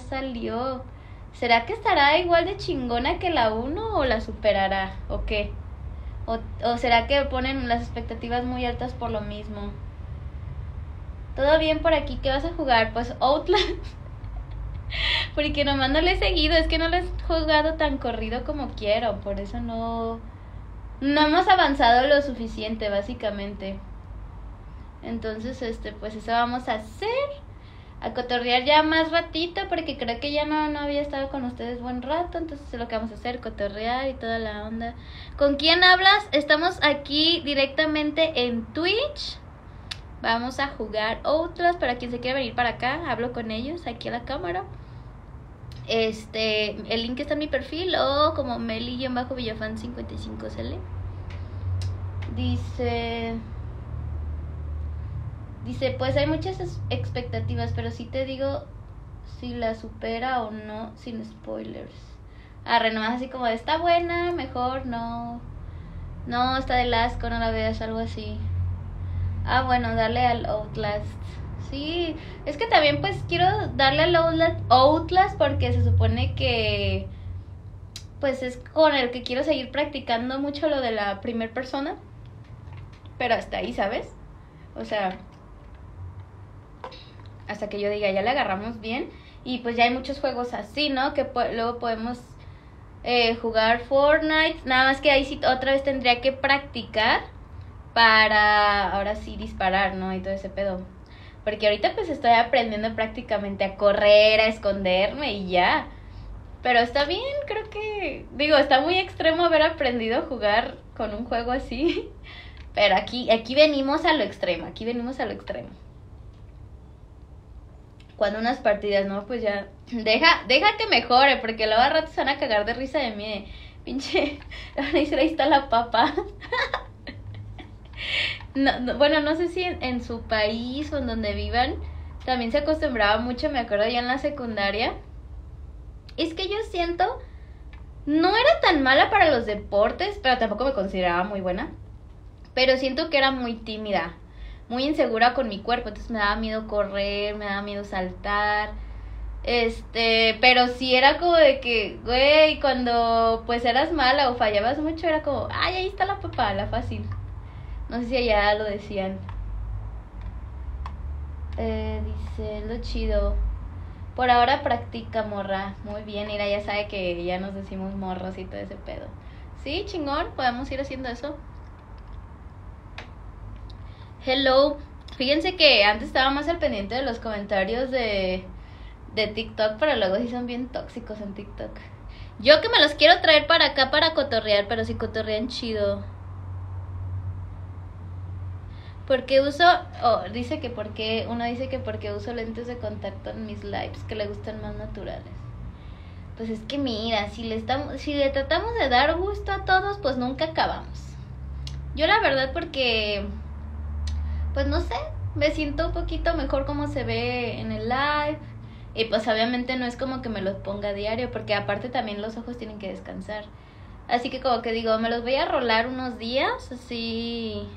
salió. ¿Será que estará igual de chingona que la 1 o la superará? ¿O qué? ¿O, ¿O será que ponen las expectativas muy altas por lo mismo? Todo bien por aquí, ¿qué vas a jugar? Pues Outlast. Porque nomás no le he seguido, es que no lo he jugado tan corrido como quiero, por eso no... No hemos avanzado lo suficiente, básicamente. Entonces, este, pues eso vamos a hacer. A cotorrear ya más ratito, porque creo que ya no, no había estado con ustedes buen rato. Entonces es lo que vamos a hacer, cotorrear y toda la onda. ¿Con quién hablas? Estamos aquí directamente en Twitch. Vamos a jugar otras para quien se quiera venir para acá. Hablo con ellos aquí a la cámara. Este, el link está en mi perfil o como Meli-Villafan55 Dice. Dice, pues hay muchas expectativas, pero sí te digo si la supera o no, sin spoilers. Ah, nomás así como, está buena, mejor, no. No, está de asco, no la veas, algo así. Ah, bueno, dale al Outlast. Sí, es que también pues quiero darle al Outlast, Outlast porque se supone que pues es con el que quiero seguir practicando mucho lo de la primera persona. Pero hasta ahí, ¿sabes? O sea, hasta que yo diga, ya le agarramos bien. Y pues ya hay muchos juegos así, ¿no? Que luego podemos eh, jugar Fortnite. Nada más que ahí sí otra vez tendría que practicar para ahora sí disparar, ¿no? Y todo ese pedo. Porque ahorita pues estoy aprendiendo prácticamente a correr, a esconderme y ya. Pero está bien, creo que... Digo, está muy extremo haber aprendido a jugar con un juego así. Pero aquí, aquí venimos a lo extremo, aquí venimos a lo extremo cuando unas partidas, ¿no? Pues ya, deja, deja que mejore, porque luego a rato se van a cagar de risa de mí. Pinche, ahí está la papa. no, bueno, no sé si en, su país o en donde vivan también se acostumbraba mucho, me acuerdo ya en la secundaria. Es que yo siento, no era tan mala para los deportes, pero tampoco me consideraba muy buena. Pero siento que era muy tímida muy insegura con mi cuerpo, entonces me daba miedo correr, me daba miedo saltar. Este, pero sí era como de que, güey, cuando pues eras mala o fallabas mucho, era como, ay, ahí está la papá, la fácil. No sé si allá lo decían. Eh, dice, lo chido. Por ahora practica morra. Muy bien, mira, ya sabe que ya nos decimos morros y todo ese pedo. Sí, chingón, podemos ir haciendo eso. Hello. Fíjense que antes estaba más al pendiente de los comentarios de, de TikTok, pero luego sí son bien tóxicos en TikTok. Yo que me los quiero traer para acá para cotorrear, pero si cotorrean chido. Porque uso, oh, dice que porque, uno dice que porque uso lentes de contacto en mis lives, que le gustan más naturales. Pues es que mira, si le, estamos, si le tratamos de dar gusto a todos, pues nunca acabamos. Yo la verdad porque pues no sé, me siento un poquito mejor como se ve en el live. Y pues obviamente no es como que me los ponga a diario, porque aparte también los ojos tienen que descansar. Así que como que digo, me los voy a rolar unos días, así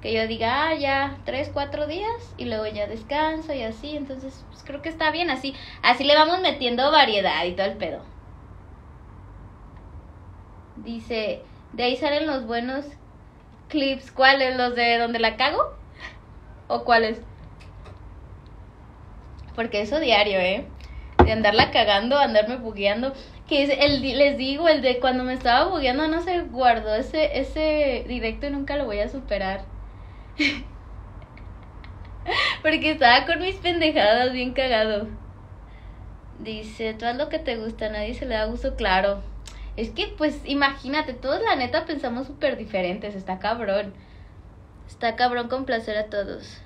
que yo diga, ah, ya, tres, cuatro días, y luego ya descanso y así, entonces pues creo que está bien, así, así le vamos metiendo variedad y todo el pedo. Dice, de ahí salen los buenos clips, ¿cuáles? ¿Los de donde la cago? ¿O cuáles? Porque eso diario, ¿eh? De andarla cagando, andarme bugueando. Que es les digo, el de cuando me estaba bugueando no se guardó ese, ese directo y nunca lo voy a superar. Porque estaba con mis pendejadas bien cagado. Dice, tú haz lo que te gusta, nadie se le da gusto, claro. Es que, pues, imagínate, todos la neta pensamos súper diferentes, está cabrón. Está cabrón complacer a todos.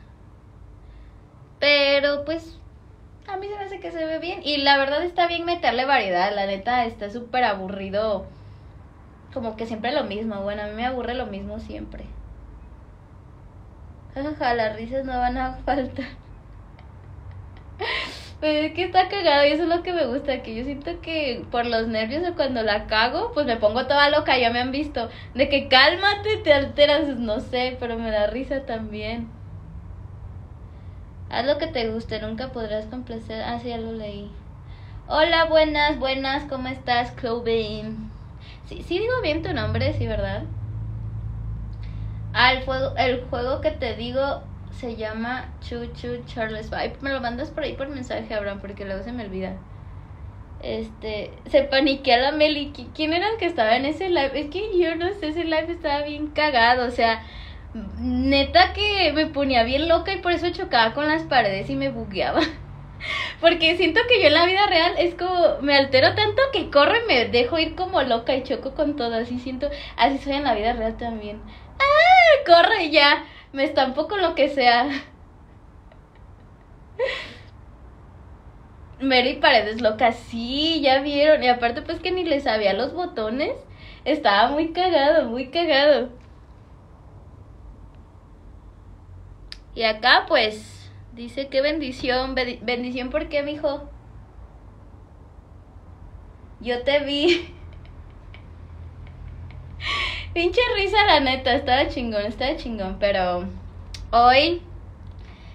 Pero, pues, a mí se me hace que se ve bien. Y la verdad está bien meterle variedad, la neta está súper aburrido. Como que siempre lo mismo, bueno, a mí me aburre lo mismo siempre. Jajaja, las risas no van a faltar. Pues es que está cagado y eso es lo que me gusta, que yo siento que por los nervios o cuando la cago, pues me pongo toda loca, ya me han visto, de que cálmate, te alteras, no sé, pero me da risa también. Haz lo que te guste, nunca podrás complacer. Ah, sí, ya lo leí. Hola, buenas, buenas, ¿cómo estás, Cloven? Sí, sí digo bien tu nombre, sí, ¿verdad? Ah, el juego, el juego que te digo se llama Chuchu Charles Vibe. Me lo mandas por ahí por mensaje, Abraham, porque luego se me olvida. Este, se paniquea la Meli. ¿Quién era el que estaba en ese live? Es que yo no sé, ese live estaba bien cagado. O sea, neta que me ponía bien loca y por eso chocaba con las paredes y me bugueaba. Porque siento que yo en la vida real es como, me altero tanto que corro y me dejo ir como loca y choco con todo. Así siento, así soy en la vida real también. ¡Ah! Corre ya, me estampo con lo que sea. Mary Paredes loca, sí, ya vieron. Y aparte, pues que ni le sabía los botones. Estaba muy cagado, muy cagado. Y acá, pues, dice qué bendición. Bendición, ¿por qué, mijo? Yo te vi. Pinche risa, la neta. Estaba chingón, estaba chingón. Pero hoy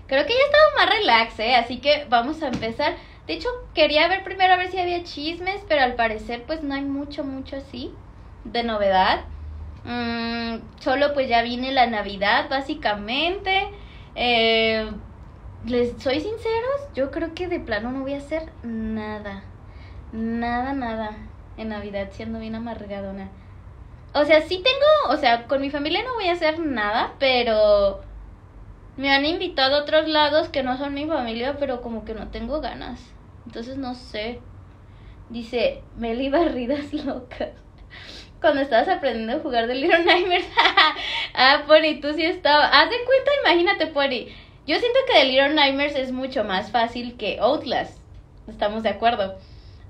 creo que ya estaba más relax, ¿eh? Así que vamos a empezar. De hecho, quería ver primero a ver si había chismes, pero al parecer pues no hay mucho, mucho así de novedad. Mm, solo pues ya viene la Navidad, básicamente. Eh, les soy sinceros, yo creo que de plano no voy a hacer nada. Nada, nada en Navidad, siendo bien amargadona. O sea, sí tengo, o sea, con mi familia no voy a hacer nada, pero me han invitado a otros lados que no son mi familia, pero como que no tengo ganas. Entonces no sé. Dice, Meli Barridas locas. Cuando estabas aprendiendo a jugar de Little Nightmares. ah, Pony, tú sí estabas. Haz de cuenta, imagínate, Pony. Yo siento que The Little Nightmares es mucho más fácil que Outlast. Estamos de acuerdo.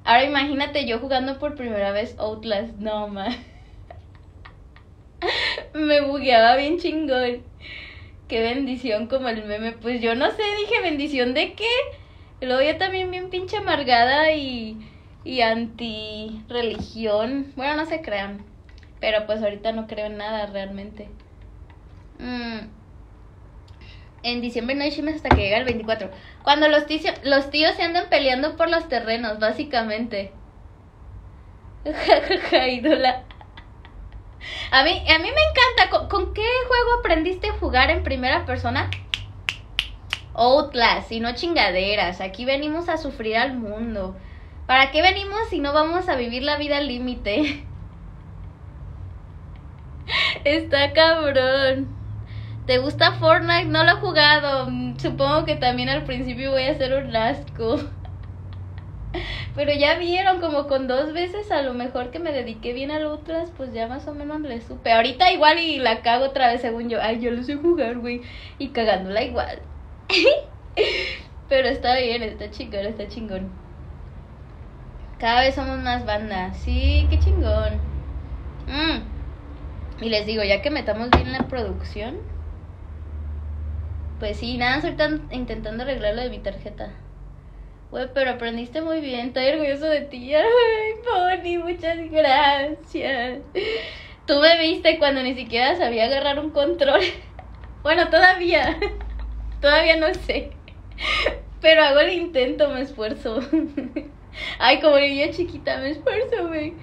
Ahora imagínate yo jugando por primera vez Outlast. No, man. Me bugueaba bien chingón. Qué bendición como el meme. Pues yo no sé, dije bendición de qué. Luego yo también bien pinche amargada y, y anti religión. Bueno, no se crean. Pero pues ahorita no creo en nada realmente. Mm. En diciembre no hay chismes hasta que llega el 24. Cuando los, tíos, los tíos se andan peleando por los terrenos, básicamente. ídola. A mí, a mí me encanta. ¿Con, ¿Con, qué juego aprendiste a jugar en primera persona? Outlast y no chingaderas. Aquí venimos a sufrir al mundo. ¿Para qué venimos si no vamos a vivir la vida al límite? Está cabrón. ¿Te gusta Fortnite? No lo he jugado. Supongo que también al principio voy a hacer un asco. Pero ya vieron, como con dos veces a lo mejor que me dediqué bien a otras, pues ya más o menos le supe. Ahorita igual y la cago otra vez según yo. Ay, yo lo sé jugar, güey. Y cagándola igual. Pero está bien, está chingón, está chingón. Cada vez somos más bandas. Sí, qué chingón. Mm. Y les digo, ya que metamos bien la producción. Pues sí, nada, estoy intentando arreglar lo de mi tarjeta. Güey, pero aprendiste muy bien, estoy orgulloso de ti. Ay, Pony, muchas gracias. Tú me viste cuando ni siquiera sabía agarrar un control. Bueno, todavía. Todavía no sé. Pero hago el intento, me esfuerzo. Ay, como niña chiquita, me esfuerzo, güey.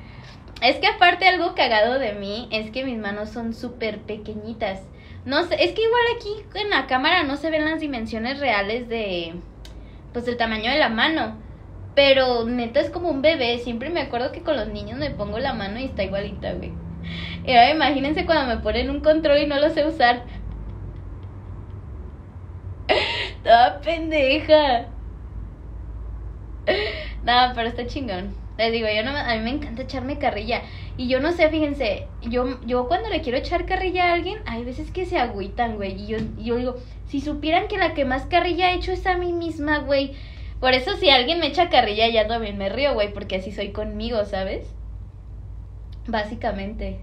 Es que aparte algo cagado de mí es que mis manos son súper pequeñitas. No sé, es que igual aquí en la cámara no se ven las dimensiones reales de, pues, el tamaño de la mano. Pero neta es como un bebé. Siempre me acuerdo que con los niños me pongo la mano y está igualita, güey. Y ahora imagínense cuando me ponen un control y no lo sé usar. Toda pendeja. Nada, pero está chingón. Les digo, yo no, a mí me encanta echarme carrilla. Y yo no sé, fíjense, yo, yo cuando le quiero echar carrilla a alguien, hay veces que se agüitan, güey. Y yo, yo digo, si supieran que la que más carrilla he hecho es a mí misma, güey. Por eso si alguien me echa carrilla ya también me río, güey, porque así soy conmigo, ¿sabes? Básicamente.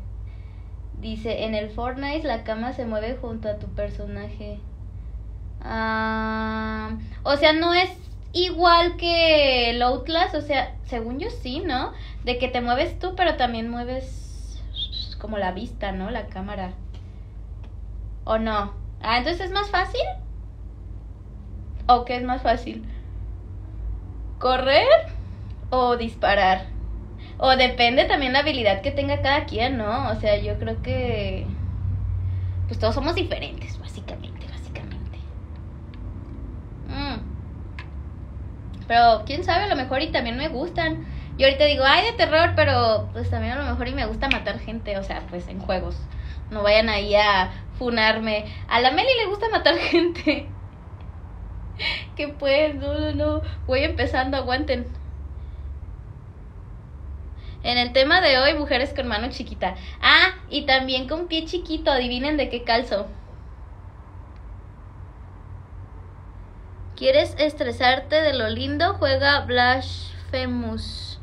Dice, en el Fortnite la cama se mueve junto a tu personaje. Ah, o sea, no es igual que el Outlast, o sea, según yo sí, ¿no? De que te mueves tú, pero también mueves como la vista, ¿no? La cámara. ¿O no? Ah, entonces es más fácil. ¿O qué es más fácil? ¿Correr o disparar? O depende también la habilidad que tenga cada quien, ¿no? O sea, yo creo que... Pues todos somos diferentes, básicamente. Mm. Pero quién sabe, a lo mejor y también me gustan. Yo ahorita digo, ay, de terror, pero pues también a lo mejor y me gusta matar gente, o sea, pues en juegos. No vayan ahí a funarme. A la Meli le gusta matar gente. que pues, no, no, no. Voy empezando, aguanten. En el tema de hoy, mujeres con mano chiquita. Ah, y también con pie chiquito. Adivinen de qué calzo. ¿Quieres estresarte de lo lindo? Juega Blasphemous.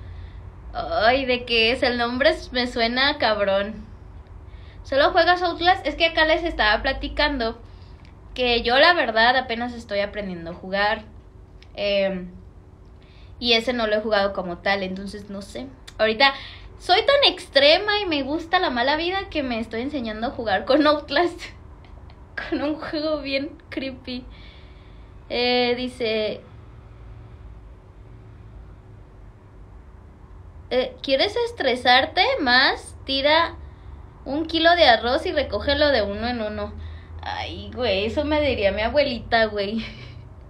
Ay, ¿de qué es? El nombre me suena cabrón. ¿Solo juegas Outlast? Es que acá les estaba platicando que yo la verdad apenas estoy aprendiendo a jugar. Em, y ese no lo he jugado como tal, entonces no sé. Ahorita soy tan extrema y me gusta la mala vida que me estoy enseñando a jugar con Outlast. con un juego bien creepy. Eh, dice... Eh, ¿Quieres estresarte más? Tira un kilo de arroz y recógelo de uno en uno. Ay, güey, eso me diría mi abuelita, güey.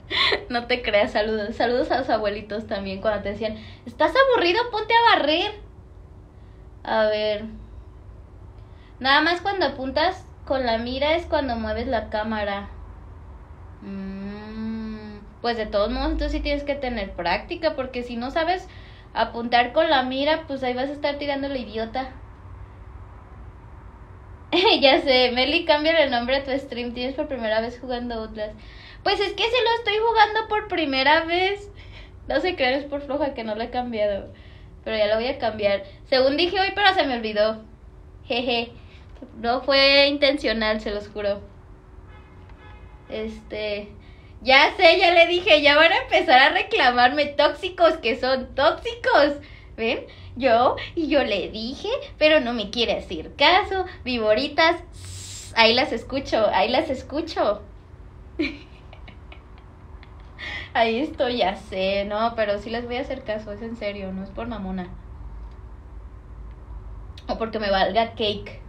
no te creas, saludos. Saludos a los abuelitos también cuando te decían, ¿estás aburrido? Ponte a barrer. A ver. Nada más cuando apuntas con la mira es cuando mueves la cámara. Mm, pues de todos modos, entonces sí tienes que tener práctica, porque si no sabes apuntar con la mira, pues ahí vas a estar tirando la idiota. ya sé, Meli, cambia el nombre a tu stream. Tienes por primera vez jugando Outlast. Pues es que si lo estoy jugando por primera vez. No sé creer, es por floja que no lo he cambiado. Pero ya lo voy a cambiar. Según dije hoy, pero se me olvidó. Jeje. No fue intencional, se los juro. Este. Ya sé, ya le dije, ya van a empezar a reclamarme tóxicos que son tóxicos. ¿Ven? Yo, y yo le dije, pero no me quiere hacer caso. Viboritas, ahí las escucho, ahí las escucho. ahí estoy, ya sé, no, pero sí les voy a hacer caso, es en serio, no es por mamona. O porque me valga cake.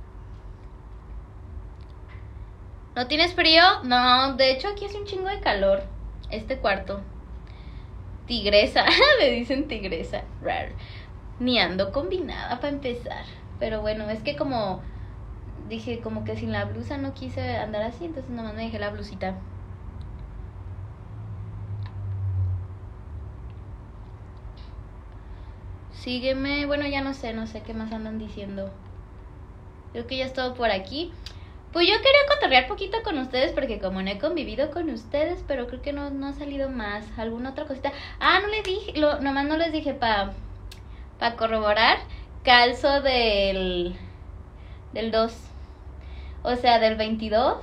¿No tienes frío? No, de hecho aquí hace un chingo de calor. Este cuarto. Tigresa, le dicen tigresa. Rare ni ando combinada para empezar. Pero bueno, es que como dije, como que sin la blusa no quise andar así, entonces nomás me dejé la blusita. Sígueme, bueno, ya no sé, no sé qué más andan diciendo. Creo que ya es todo por aquí. Pues yo quería cotorrear poquito con ustedes porque como no he convivido con ustedes, pero creo que no, no ha salido más. ¿Alguna otra cosita? Ah, no les dije, lo, nomás no les dije para para corroborar, calzo del, del 2. O sea, del 22.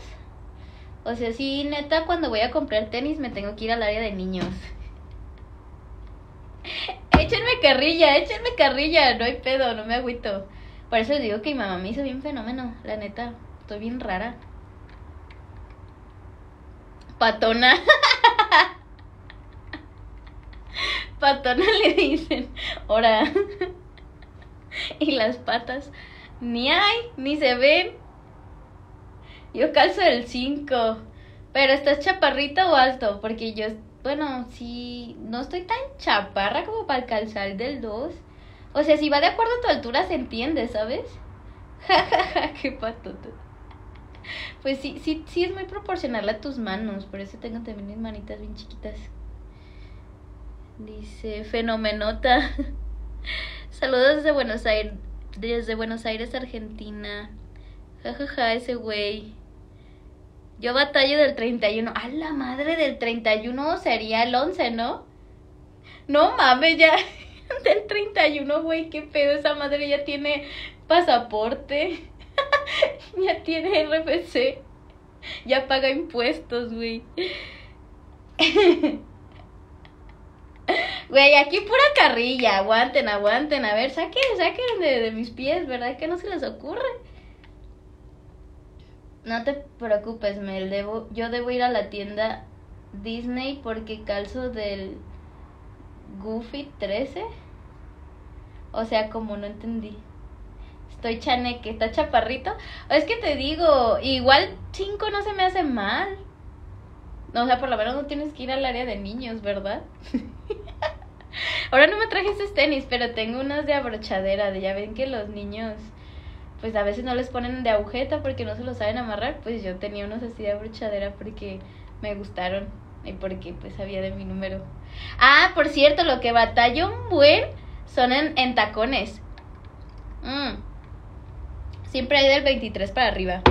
O sea, sí, neta, cuando voy a comprar tenis me tengo que ir al área de niños. échenme carrilla, échenme carrilla, no hay pedo, no me agüito. Por eso les digo que mi mamá me hizo bien fenómeno, la neta. Estoy bien rara. Patona. Patona le dicen, ora. y las patas ni hay, ni se ven. Yo calzo el 5. Pero estás chaparrito o alto, porque yo, bueno, sí, no estoy tan chaparra como para calzar del 2. O sea, si va de acuerdo a tu altura se entiende, ¿sabes? Jajaja, qué patoto. Pues sí, sí, sí es muy proporcional a tus manos, por eso tengo también mis manitas bien chiquitas. Dice Fenomenota. Saludos desde Buenos Aires, desde Buenos Aires, Argentina. Jajaja, ja, ja, ese güey. Yo batallo del 31. A la madre del 31 sería el 11, ¿no? No mames, ya. Del 31, güey, qué pedo. Esa madre ya tiene pasaporte. ya tiene RFC. Ya paga impuestos, güey. Güey, aquí pura carrilla, aguanten, aguanten, a ver, saquen, saquen de, de mis pies, ¿verdad? Que no se les ocurre. No te preocupes, Mel, debo, yo debo ir a la tienda Disney porque calzo del Goofy 13. O sea, como no entendí. Estoy chaneque, está chaparrito. Es que te digo, igual 5 no se me hace mal. O sea, por lo menos no tienes que ir al área de niños, ¿verdad? Ahora no me traje estos tenis, pero tengo unos de abrochadera. De ya ven que los niños, pues a veces no les ponen de agujeta porque no se los saben amarrar. Pues yo tenía unos así de abrochadera porque me gustaron y porque pues había de mi número. Ah, por cierto, lo que batalla un buen son en, tacones. Mm. Siempre hay del 23 para arriba.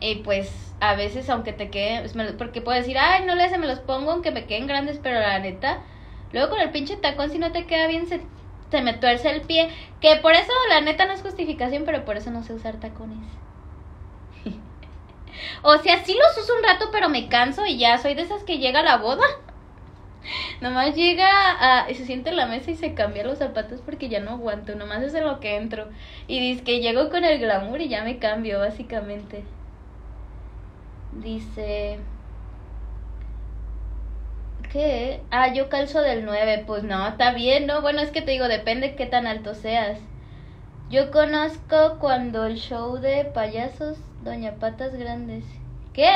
Y pues a veces aunque te quede, pues, porque puedo decir, ay, no le hace, me los pongo aunque me queden grandes, pero la neta, luego con el pinche tacón si no te queda bien se, se me tuerce el pie. Que por eso la neta no es justificación, pero por eso no sé usar tacones. o sea, sí los uso un rato, pero me canso y ya soy de esas que llega a la boda. Nomás llega a, y se siente en la mesa y se cambia los zapatos porque ya no aguanto. Nomás es en lo que entro. Y dice que llego con el glamour y ya me cambio, básicamente. Dice... ¿Qué? Ah, yo calzo del 9. Pues no, está bien, ¿no? Bueno, es que te digo, depende qué tan alto seas. Yo conozco cuando el show de payasos, Doña Patas Grandes. ¿Qué?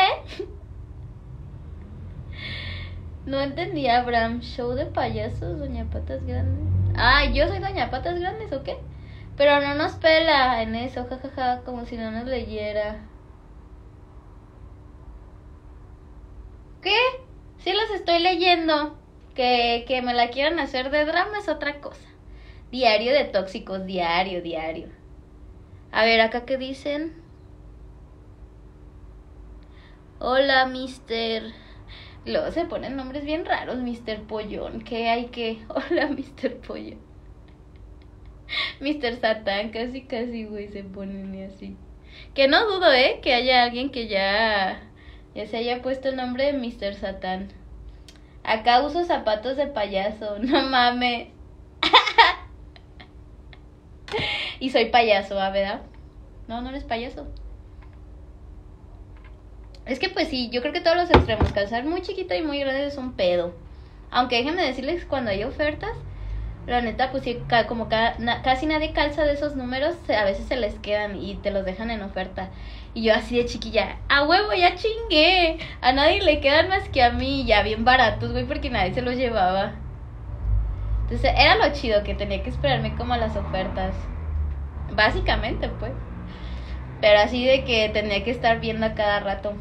No entendí, Abraham. ¿Show de payasos, Doña Patas Grandes? Ah, ¿yo soy Doña Patas Grandes o qué? Pero no nos pela en eso, jajaja, como si no nos leyera. ¿Qué? Sí los estoy leyendo. Que, que me la quieran hacer de drama es otra cosa. Diario de tóxicos, diario, diario. A ver, acá qué dicen. Hola, mister. Luego se ponen nombres bien raros, Mr. Pollón. ¿Qué hay que? Hola, Mr. Pollón. Mr. Satán, casi, casi, güey, se ponen así. Que no dudo, ¿eh? Que haya alguien que ya, ya se haya puesto el nombre de Mr. Satán. Acá uso zapatos de payaso, no mames. y soy payaso, ¿verdad? No, no eres payaso. Es que pues sí, yo creo que todos los extremos, calzar muy chiquito y muy grande es un pedo. Aunque déjenme decirles, cuando hay ofertas, la neta, pues sí, como casi nadie calza de esos números, a veces se les quedan y te los dejan en oferta. Y yo así de chiquilla, a huevo, ya chingué. A nadie le quedan más que a mí, ya bien baratos, güey, porque nadie se los llevaba. Entonces era lo chido que tenía que esperarme como a las ofertas. Básicamente, pues. Pero así de que tenía que estar viendo a cada rato.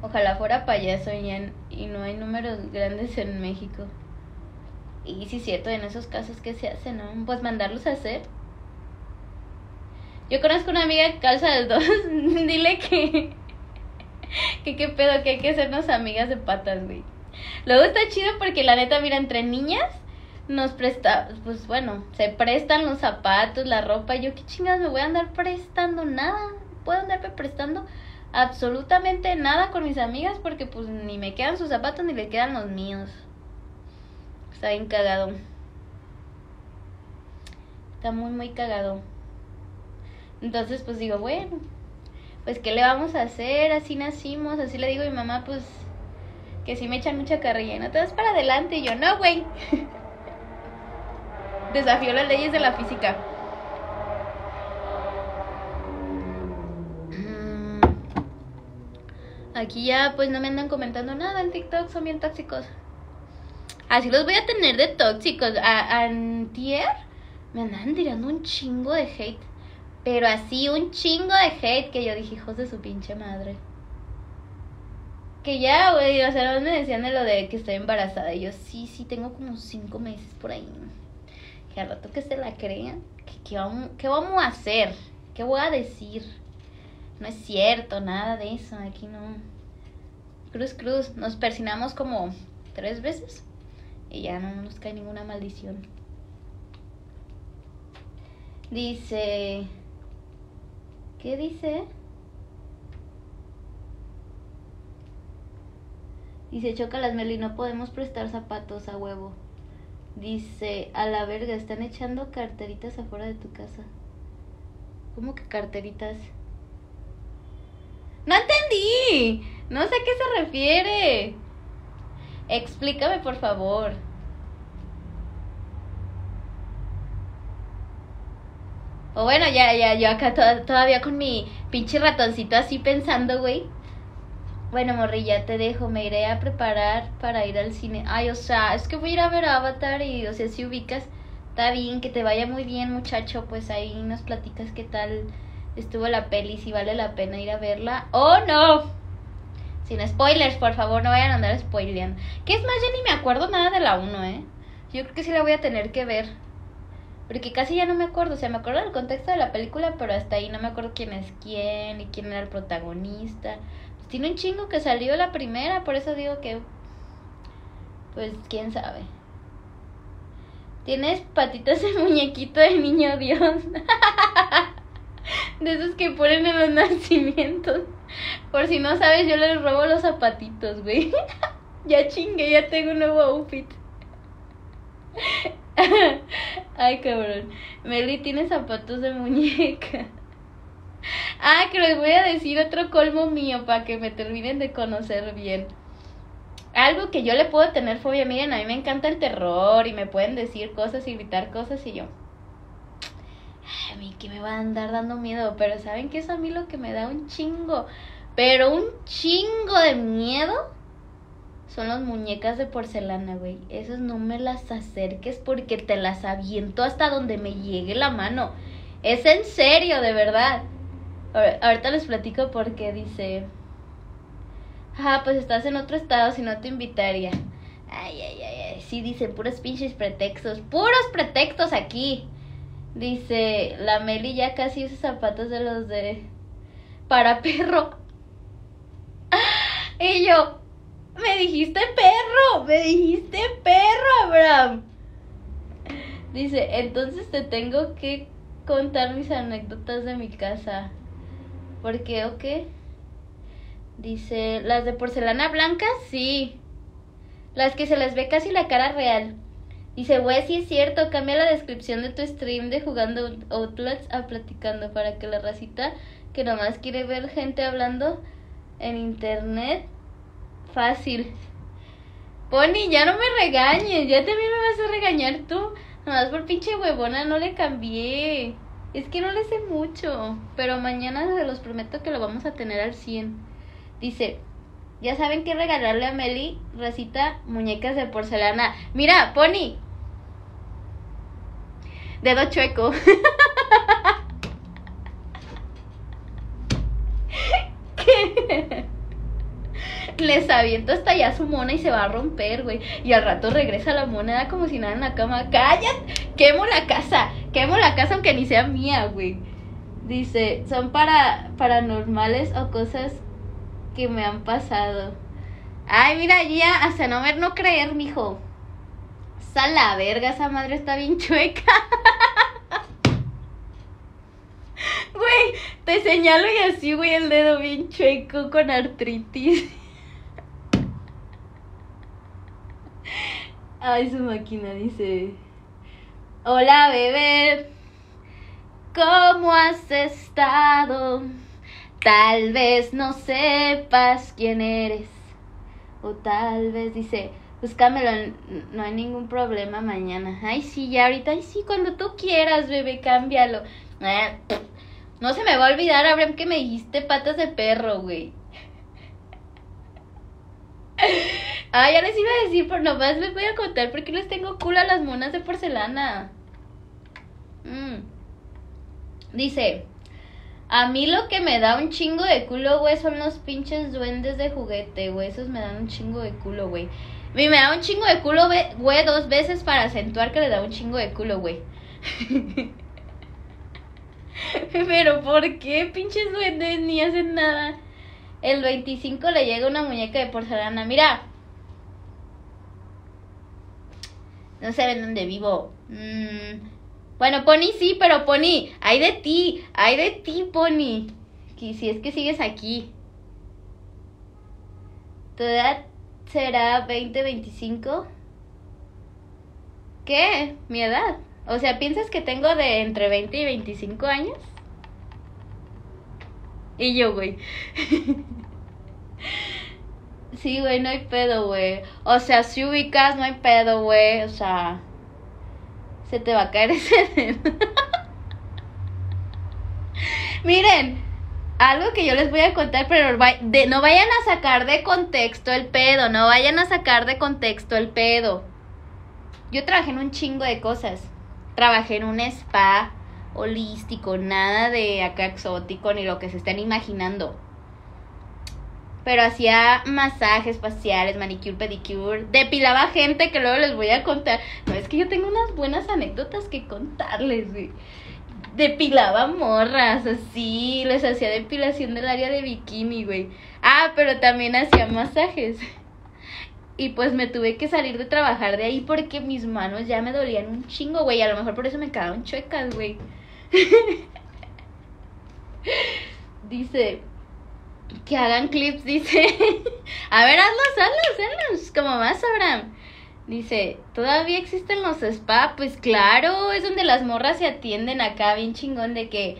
Ojalá fuera payaso y, y no hay números grandes en México. Y es cierto, en esos casos, ¿qué se hace, no? Pues mandarlos a hacer. Yo conozco una amiga que calza del 2. Dile que. que qué pedo, que hay que hacernos amigas de patas, güey. Luego está chido porque la neta, mira, entre niñas nos presta. Pues bueno, se prestan los zapatos, la ropa. Yo, ¿qué chingados me voy a andar prestando? Nada. Puedo andarme prestando absolutamente nada con mis amigas porque pues ni me quedan sus zapatos ni le quedan los míos. Está bien cagado. Está muy, muy cagado. Entonces pues digo, bueno, pues ¿qué le vamos a hacer? Así nacimos, así le digo a mi mamá, pues que si me echan mucha carrilla, no te vas para adelante. Y yo, no, güey. Desafío las leyes de la física. Aquí ya pues no me andan comentando nada en TikTok, son bien tóxicos. Así los voy a tener de tóxicos. A antier me andan tirando un chingo de hate. Pero así un chingo de hate que yo dije, hijos de su pinche madre. Que ya, güey, o sea, me decían de lo de que estoy embarazada. Y yo, sí, sí, tengo como cinco meses por ahí. Que al rato que se la crean, ¿qué, vamos, ¿qué vamos a hacer? ¿Qué voy a decir? No es cierto, nada de eso, aquí no. Cruz, cruz, nos persinamos como tres veces y ya no nos cae ninguna maldición. Dice... ¿Qué dice? Dice, choca las Meli, no podemos prestar zapatos a huevo. Dice, a la verga, están echando carteritas afuera de tu casa. ¿Cómo que carteritas? No entendí. No sé a qué se refiere. Explícame, por favor. O bueno, ya, ya, yo acá todavía con mi pinche ratoncito así pensando, güey. Bueno, morrilla, te dejo, me iré a preparar para ir al cine. Ay, o sea, es que voy a ir a ver Avatar y, o sea, si ubicas, está bien, que te vaya muy bien, muchacho, pues ahí nos platicas qué tal estuvo la peli, si vale la pena ir a verla. ¡Oh, no! Sin spoilers, por favor, no vayan a andar spoileando. Que es más, ya ni me acuerdo nada de la 1, ¿eh? Yo creo que sí la voy a tener que ver. Porque casi ya no me acuerdo, o sea, me acuerdo del contexto de la película, pero hasta ahí no me acuerdo quién es quién y quién era el protagonista. Pues tiene un chingo que salió la primera, por eso digo que... Pues quién sabe. Tienes patitas de muñequito de niño Dios. de esos que ponen en los nacimientos. Por si no sabes, yo les robo los zapatitos, güey. ya chingue, ya tengo un nuevo outfit. Ay, cabrón. Meli tiene zapatos de muñeca. Ah, que les voy a decir otro colmo mío para que me terminen de conocer bien. Algo que yo le puedo tener fobia, miren, a mí me encanta el terror y me pueden decir cosas y gritar cosas y yo. A mí que me va a andar dando miedo, pero ¿saben qué es a mí lo que me da un chingo? Pero un chingo de miedo son las muñecas de porcelana, güey. Esas no me las acerques porque te las aviento hasta donde me llegue la mano. Es en serio, de verdad. Ahorita les platico porque dice... Ah, pues estás en otro estado si no te invitaría. Ay, ay, ay, ay. Sí, dice puros pinches pretextos. Puros pretextos aquí. Dice, la Meli ya casi usa zapatos de los de... Para perro. Y yo, me dijiste perro, me dijiste perro, Abraham. Dice, entonces te tengo que contar mis anécdotas de mi casa. ¿Por qué o qué? Dice, las de porcelana blanca, sí. Las que se les ve casi la cara real. Dice, güey, sí es cierto, cambia la descripción de tu stream de jugando Outlets a platicando para que la racita que nomás quiere ver gente hablando en internet fácil. Pony, ya no me regañes, ya también me vas a regañar tú. Nomás por pinche huevona no le cambié. Es que no le sé mucho, pero mañana se los prometo que lo vamos a tener al 100. Dice, ya saben qué regalarle a Meli, recita muñecas de porcelana. Mira, Pony. Dedo chueco. ¿Qué? les aviento hasta allá su mona y se va a romper, güey. Y al rato regresa la moneda como si nada en la cama. ¡Cállate! Quemo la casa. Quemo la casa aunque ni sea mía, güey. Dice, son para paranormales o cosas que me han pasado. Ay, mira, ya hasta no ver, no creer, mijo. Sal la verga, esa madre está bien chueca. Güey, te señalo y así, güey, el dedo bien chueco con artritis. Ay, su máquina dice. Hola, bebé. ¿Cómo has estado? Tal vez no sepas quién eres. O tal vez dice, búscamelo, no hay ningún problema mañana. Ay, sí, ya ahorita, ay, sí, cuando tú quieras, bebé, cámbialo. Eh, no se me va a olvidar, Abraham, que me dijiste patas de perro, güey. Ah, ya les iba a decir, pero nomás les voy a contar porque les tengo culo a las monas de porcelana. Mm. Dice, a mí lo que me da un chingo de culo, güey, son los pinches duendes de juguete, güey. Esos me dan un chingo de culo, güey. Mí me da un chingo de culo, güey, dos veces para acentuar que le da un chingo de culo, güey. Pero ¿por qué pinches duendes ni hacen nada? El 25 le llega una muñeca de porcelana. Mira. No saben dónde vivo. Mm. Bueno, Pony sí, pero Pony, hay de ti, hay de ti, Pony. si es que sigues aquí. ¿Tu será 20, 25? ¿Qué? ¿Mi edad? O sea, ¿piensas que tengo de entre 20 y 25 años? Y yo, güey. Sí, güey, no hay pedo, güey. O sea, si ubicas, no hay pedo, güey. O sea, se te va a caer ese dedo. Miren, algo que yo les voy a contar, pero no vayan a sacar de contexto el pedo, no vayan a sacar de contexto el pedo. Yo trabajé en un chingo de cosas. Trabajé en un spa holístico, nada de acá exótico ni lo que se estén imaginando. Pero hacía masajes faciales, manicure, pedicure, depilaba gente que luego les voy a contar. No, es que yo tengo unas buenas anécdotas que contarles, güey depilaba morras, así, les hacía depilación del área de bikini, güey. Ah, pero también hacía masajes. Y pues me tuve que salir de trabajar de ahí porque mis manos ya me dolían un chingo, güey. A lo mejor por eso me quedaron chuecas, güey. dice, que hagan clips, dice. A ver, hazlos, hazlos, hazlos, como más Abraham. Dice, ¿todavía existen los spa? Pues claro, es donde las morras se atienden acá bien chingón de que,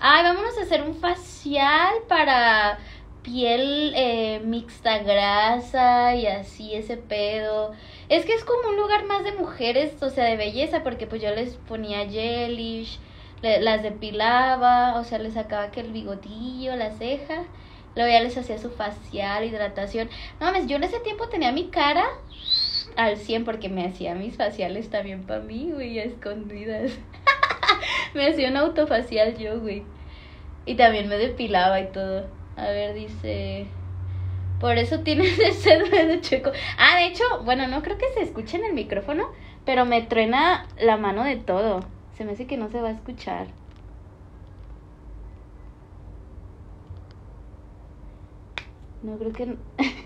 ay, vámonos a hacer un facial para piel eh, mixta grasa y así ese pedo. Es que es como un lugar más de mujeres, o sea, de belleza, porque pues yo les ponía gelish, las depilaba, o sea, les sacaba que el bigotillo, la ceja, luego ya les hacía su facial, hidratación. No mames, yo en ese tiempo tenía mi cara al 100 porque me hacía mis faciales también para mí, güey, a escondidas. me hacía un autofacial yo, güey. Y también me depilaba y todo. A ver, dice... Por eso tienes ese dedo checo. Ah, de hecho, bueno, no creo que se escuche en el micrófono, pero me truena la mano de todo. Se me hace que no se va a escuchar. No creo que...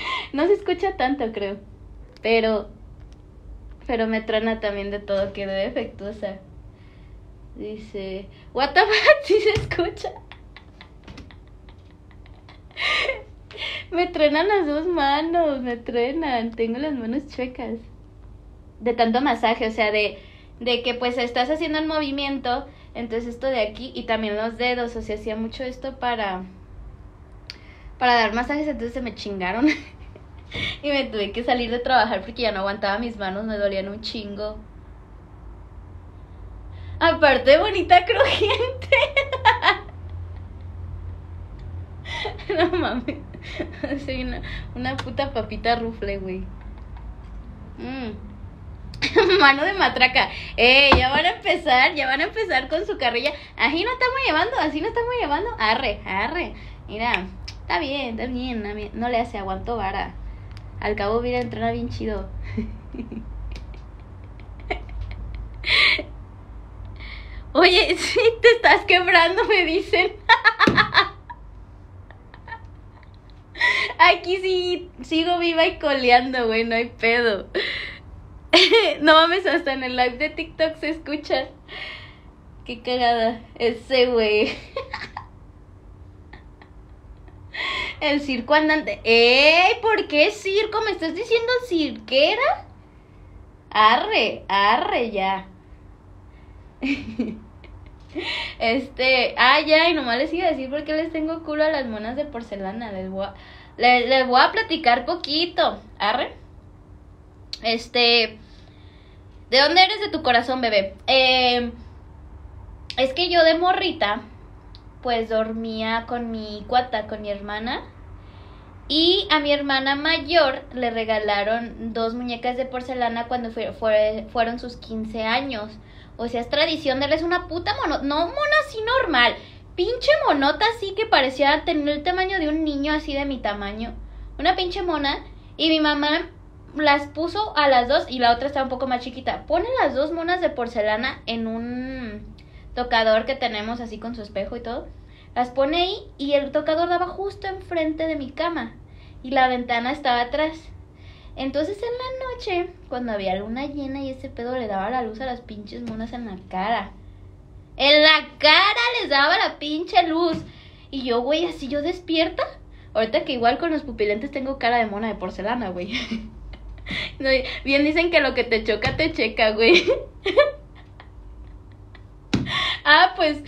No se escucha tanto, creo. Pero. Pero me truena también de todo, quedó defectuosa. Dice. What the fuck, si se escucha. me truenan las dos manos, me truenan. Tengo las manos chuecas. De tanto masaje, o sea, de, de que pues estás haciendo el movimiento. Entonces esto de aquí y también los dedos, o sea, hacía mucho esto para para dar masajes, entonces se me chingaron. y me tuve que salir de trabajar porque ya no aguantaba mis manos, me dolían un chingo. Aparte, bonita crujiente. no mames. Soy una, una puta papita rufle, güey. Mm. Mano de matraca. Eh, ya van a empezar, ya van a empezar con su carrilla. Así no estamos llevando, así no estamos llevando. Arre, arre. Mira, está bien, está bien. No le hace aguanto vara. Al cabo, mira, entrena bien chido. Oye, sí, te estás quebrando, me dicen. Aquí sí sigo viva y coleando, güey, no hay pedo. no mames, hasta en el live de TikTok se escucha. Qué cagada. Ese, güey. El circo andante. ¡Ey! ¿Por qué circo? ¿Me estás diciendo cirquera? Arre, arre ya. Este, ah, ya, y nomás les iba a decir por qué les tengo culo a las monas de porcelana. Les voy a, les, voy a platicar poquito. Arre. Este, ¿de dónde eres de tu corazón, bebé? Eh, es que yo de morrita pues dormía con mi cuata, con mi hermana. Y a mi hermana mayor le regalaron dos muñecas de porcelana cuando fue, fueron sus 15 años. O sea, es tradición de él, es una puta mono, no mona así normal, pinche monota así que parecía tener el tamaño de un niño así de mi tamaño. Una pinche mona. Y mi mamá las puso a las dos y la otra estaba un poco más chiquita. Pone las dos monas de porcelana en un tocador que tenemos así con su espejo y todo. Las pone ahí y el tocador daba justo enfrente de mi cama y la ventana estaba atrás. Entonces en la noche, cuando había luna llena y ese pedo le daba la luz a las pinches monas en la cara. En la cara les daba la pinche luz. Y yo, güey, así yo despierta. Ahorita que igual con los pupilentes tengo cara de mona de porcelana, güey. bien dicen que lo que te choca te checa, güey. ah, pues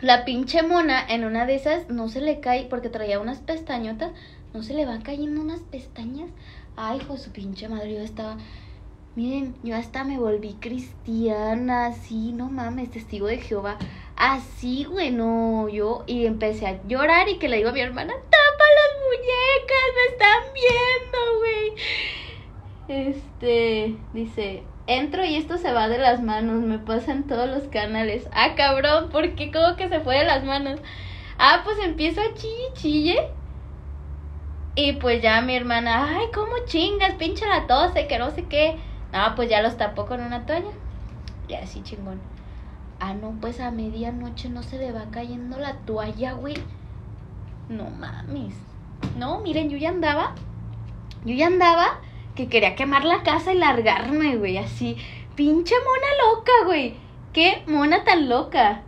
la pinche mona en una de esas no se le cae porque traía unas pestañotas, no se le van cayendo unas pestañas. Ay, hijo su pinche madre, yo estaba Miren, yo hasta me volví cristiana, así, no mames, testigo de Jehová. Así, güey, no, yo, y empecé a llorar y que le digo a mi hermana, tapa las muñecas, me están viendo, güey. Este, dice, entro y esto se va de las manos, me pasa en todos los canales. Ah, cabrón, ¿por qué? ¿Cómo que se fue de las manos? Ah, pues empiezo a chille, chille. Y pues ya mi hermana, ay, ¿cómo chingas? Pinche la tose, que no sé qué. Ah, pues ya los tapó con una toalla. Y así chingón. Ah, no, pues a medianoche no se le va cayendo la toalla, güey. No mames. No, miren, yo ya andaba. Yo ya andaba que quería quemar la casa y largarme, güey. Así. Pinche mona loca, güey. Qué mona tan loca.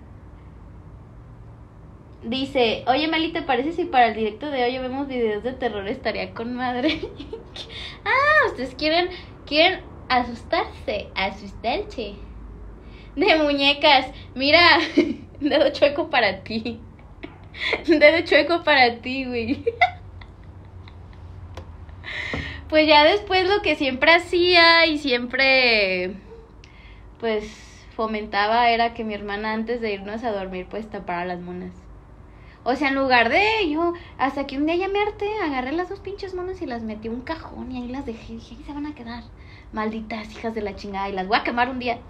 Dice, oye Mali, ¿te parece si para el directo de hoy vemos videos de terror? Estaría con madre. ah, ustedes quieren, quieren asustarse, asustarse. De muñecas, mira, dedo chueco para ti. Dedo chueco para ti, güey. Pues ya después lo que siempre hacía y siempre, pues, fomentaba era que mi hermana antes de irnos a dormir, pues, tapara las monas. O sea, en lugar de yo, hasta que un día me harté, agarré las dos pinches monas y las metí un cajón y ahí las dejé. Dije, ahí se van a quedar malditas hijas de la chingada, y las voy a quemar un día.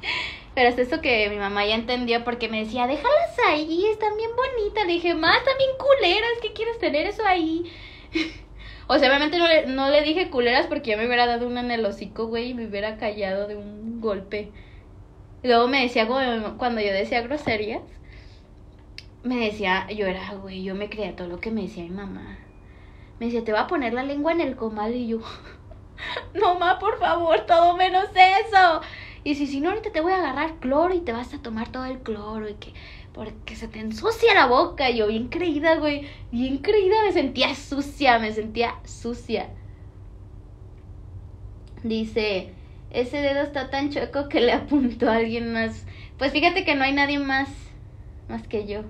Pero es eso que mi mamá ya entendió porque me decía, déjalas ahí, están bien bonitas. Le dije, más, están bien culeras, ¿qué quieres tener eso ahí? o sea, obviamente no le, no le dije culeras porque ya me hubiera dado una en el hocico, güey, y me hubiera callado de un golpe. Luego me decía, cuando yo decía groserías, me decía, yo era, güey, yo me creía todo lo que me decía mi mamá. Me decía, te va a poner la lengua en el comal y yo... no, ma, por favor, todo menos eso. Y si, si no, ahorita te voy a agarrar cloro y te vas a tomar todo el cloro y que porque se te ensucia la boca. Yo bien creída, güey, bien creída, me sentía sucia, me sentía sucia. Dice, ese dedo está tan choco que le apuntó a alguien más. Pues fíjate que no hay nadie más, más que yo.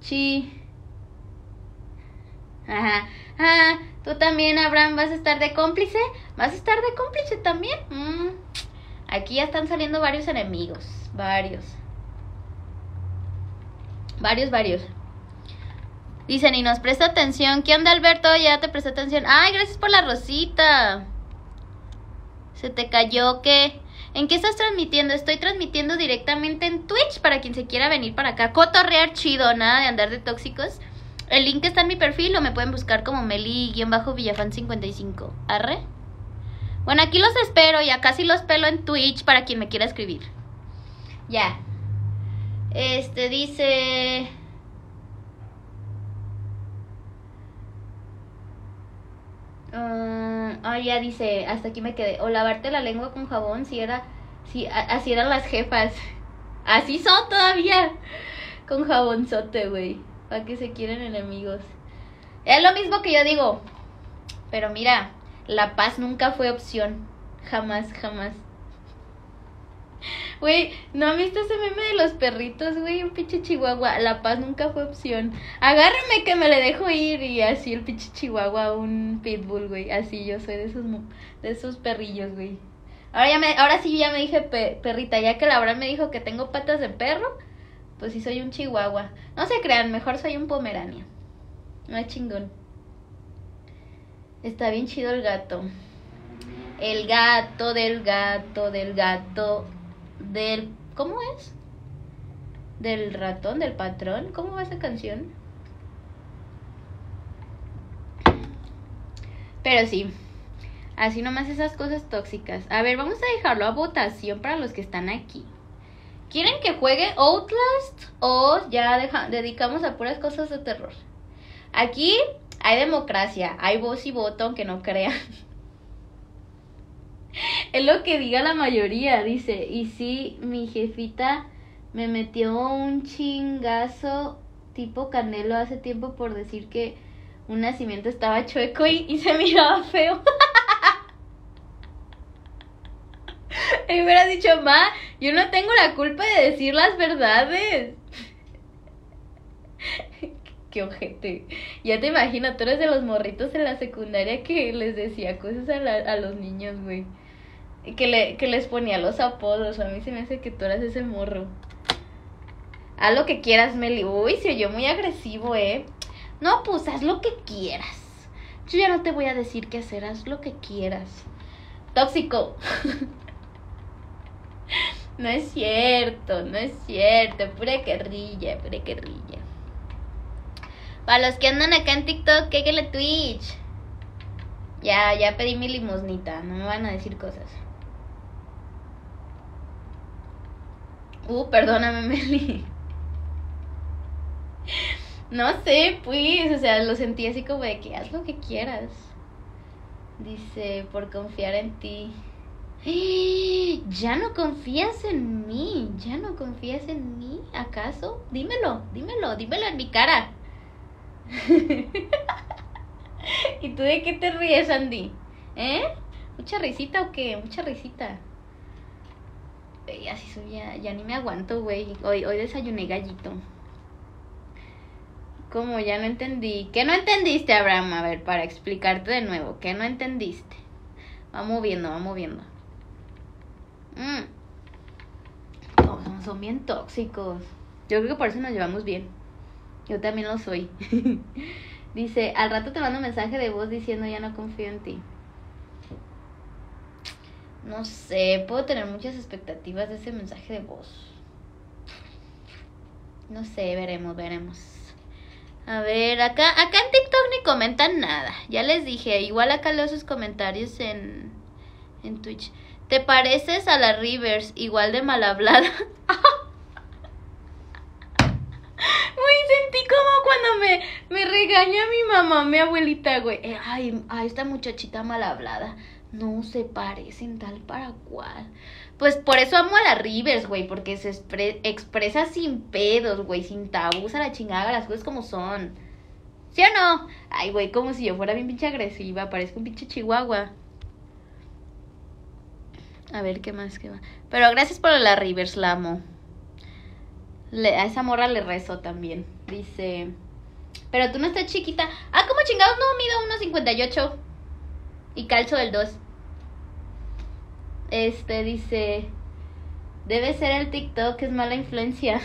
Sí. Ajá. Ah, tú también, Abraham, vas a estar de cómplice. ¿Vas a estar de cómplice también? Mm. Aquí ya están saliendo varios enemigos. Varios. Varios, varios. Dicen, y nos presta atención. ¿Qué onda, Alberto? Ya te presta atención. Ay, gracias por la rosita. ¿Se te cayó qué? ¿En qué estás transmitiendo? Estoy transmitiendo directamente en Twitch para quien se quiera venir para acá. Cotorrear chido, nada de andar de tóxicos. El link está en mi perfil o me pueden buscar como Meli-Villafan55. ¿Arre? Bueno, aquí los espero y acá sí los pelo en Twitch para quien me quiera escribir. Ya. Este dice... ah, ya dice, hasta aquí me quedé. O lavarte la lengua con jabón, si era, si así eran las jefas. Así son todavía. Con jabonzote, güey. Para que se quieren enemigos. Es lo mismo que yo digo. Pero mira, la paz nunca fue opción. Jamás, jamás. Güey, ¿no has visto ese meme de los perritos, güey? Un pinche chihuahua. La paz nunca fue opción. Agárreme que me le dejo ir. Y así el pinche chihuahua, un pitbull, güey. Así yo soy de esos, de esos perrillos, güey. Ahora, ya me, ahora sí ya me dije perrita. Ya que Laura me dijo que tengo patas de perro pues sí soy un chihuahua. No se crean, mejor soy un pomerania. No es chingón. Está bien chido el gato. El gato del gato del gato del... ¿Cómo es? Del ratón, del patrón. ¿Cómo va esa canción? Pero sí. Así nomás esas cosas tóxicas. A ver, vamos a dejarlo a votación para los que están aquí. ¿Quieren que juegue Outlast o ya dedicamos a puras cosas de terror? Aquí hay democracia, hay voz y voto, aunque no crean. Es lo que diga la mayoría, dice. Y sí, mi jefita me metió un chingazo tipo canelo hace tiempo por decir que un nacimiento estaba chueco y, y se miraba feo. y hubiera dicho, ma, yo no tengo la culpa de decir las verdades. qué ojete. Ya te imagino, tú eres de los morritos en la secundaria que les decía cosas a, la, a los niños, güey. Que, le, que les ponía los apodos. A mí se me hace que tú eras ese morro. Haz lo que quieras, Meli. Uy, se oyó muy agresivo, ¿eh? No, pues haz lo que quieras. Yo ya no te voy a decir qué hacer, haz lo que quieras. Tóxico. no es cierto, no es cierto. Pura guerrilla, pura guerrilla. Para los que andan acá en TikTok, que Twitch. Ya, ya pedí mi limosnita, no me van a decir cosas. Uh, perdóname, Meli. No sé, pues, o sea, lo sentí así como de que haz lo que quieras. Dice, por confiar en ti. Ya no confías en mí, ya no confías en mí, ¿acaso? Dímelo, dímelo, dímelo en mi cara. ¿Y tú de qué te ríes, Andy? ¿Eh? ¿Mucha risita o qué? Mucha risita. Así soy, ya, ni me aguanto, güey. Hoy, hoy desayuné gallito. ¿Cómo? Ya no entendí. ¿Qué no entendiste, Abraham? A ver, para explicarte de nuevo. ¿Qué no entendiste? Vamos viendo, vamos viendo. Mm. son, bien tóxicos. Yo creo que por eso nos llevamos bien. Yo también lo soy. Dice, al rato te mando un mensaje de voz diciendo ya no confío en ti. No sé, puedo tener muchas expectativas de ese mensaje de voz. No sé, veremos, veremos. A ver, acá, acá en TikTok ni comentan nada. Ya les dije, igual acá leo sus comentarios en, en Twitch. ¿Te pareces a la Rivers, igual de mal hablada? Muy sentí como cuando me, me regaña mi mamá, mi abuelita, güey. Eh, ay, a esta muchachita mal hablada. No se parecen tal para cual. Pues por eso amo a la Rivers, güey, porque se expresa sin pedos, güey, sin tabús a la chingada, las cosas como son. ¿Sí o no? Ay, güey, como si yo fuera bien pinche agresiva, parezco un pinche chihuahua. A ver, ¿qué más que va? Pero gracias por la Rivers, la amo. a esa morra le rezo también. Dice... Pero tú no estás chiquita. Ah, ¿cómo chingados no mido 1.58? Y calzo del 2. Este dice, debe ser el TikTok, es mala influencia.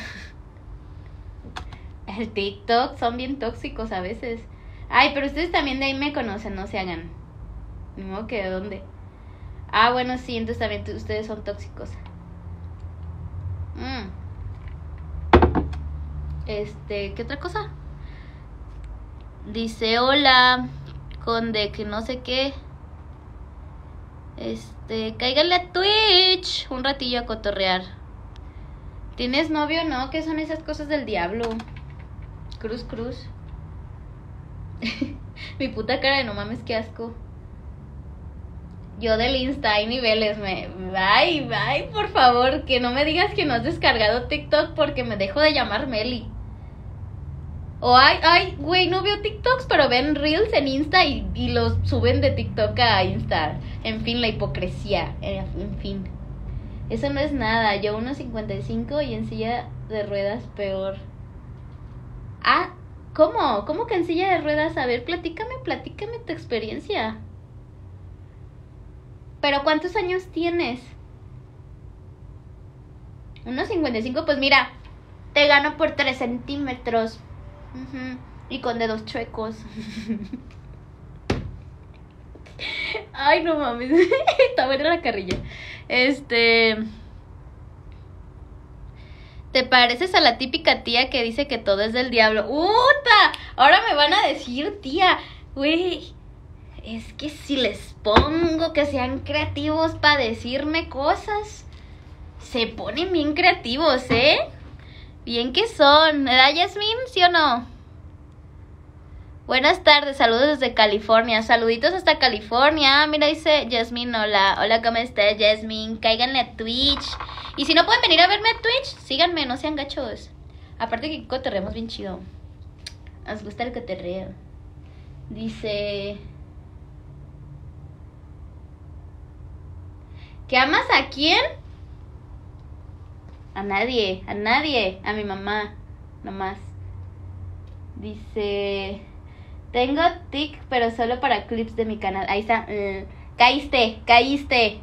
el TikTok son bien tóxicos a veces. Ay, pero ustedes también de ahí me conocen, no se hagan. Ni modo que de dónde. Ah, bueno, sí, entonces también ustedes son tóxicos. Mm. Este, ¿qué otra cosa? Dice, hola, con de que no sé qué. Este, cáigale a Twitch un ratillo a cotorrear. ¿Tienes novio no? ¿Qué son esas cosas del diablo? Cruz, cruz. Mi puta cara de no mames, qué asco. Yo del Insta hay niveles, me... Ay, por favor, que no me digas que no has descargado TikTok porque me dejo de llamar Meli. O ay, ay, güey, no veo TikToks, pero ven Reels en Insta y, y los suben de TikTok a Insta. En fin, la hipocresía. Eh, en fin. Eso no es nada. Yo 1.55 y en silla de ruedas peor. Ah, ¿cómo? ¿Cómo que en silla de ruedas? A ver, platícame, platícame tu experiencia. Pero ¿cuántos años tienes? 1.55, pues mira, te gano por 3 centímetros. Y con dedos chuecos. Ay, no mames. Está buena la carrilla. Este. ¿Te pareces a la típica tía que dice que todo es del diablo? ¡Uta! Ahora me van a decir, tía, güey. Es que si les pongo que sean creativos para decirme cosas, se ponen bien creativos, ¿eh? Bien que son. ¿Edad Yasmin? ¿Sí o no? Buenas tardes, saludos desde California. Saluditos hasta California. Mira, dice Yasmin, hola. Hola, ¿cómo estás, Yasmin? Cáiganle a Twitch. Y si no pueden venir a verme a Twitch, síganme, no sean gachos. Aparte que cotorreamos bien chido. Nos gusta el cotorreo. Dice... ¿Que amas a quién? A nadie, a nadie, a mi mamá, nomás. Dice, tengo tic, pero solo para clips de mi canal. Ahí está. mm, caíste, caíste.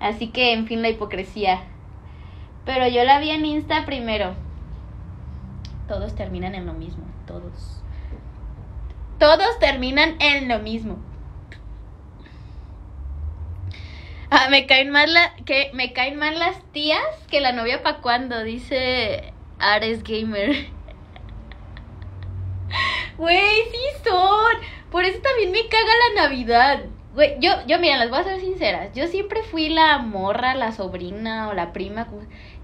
Así que, en fin, la hipocresía. Pero yo la vi en Insta primero. Todos terminan en lo mismo. Todos. Todos terminan en lo mismo. Ah, me caen mal la, que me caen mal las tías que la novia pa' cuando, dice Ares Gamer. Güey, sí son. Por eso también me caga la Navidad. Güey, yo, yo, mira, las voy a ser sinceras. Yo siempre fui la morra, la sobrina o la prima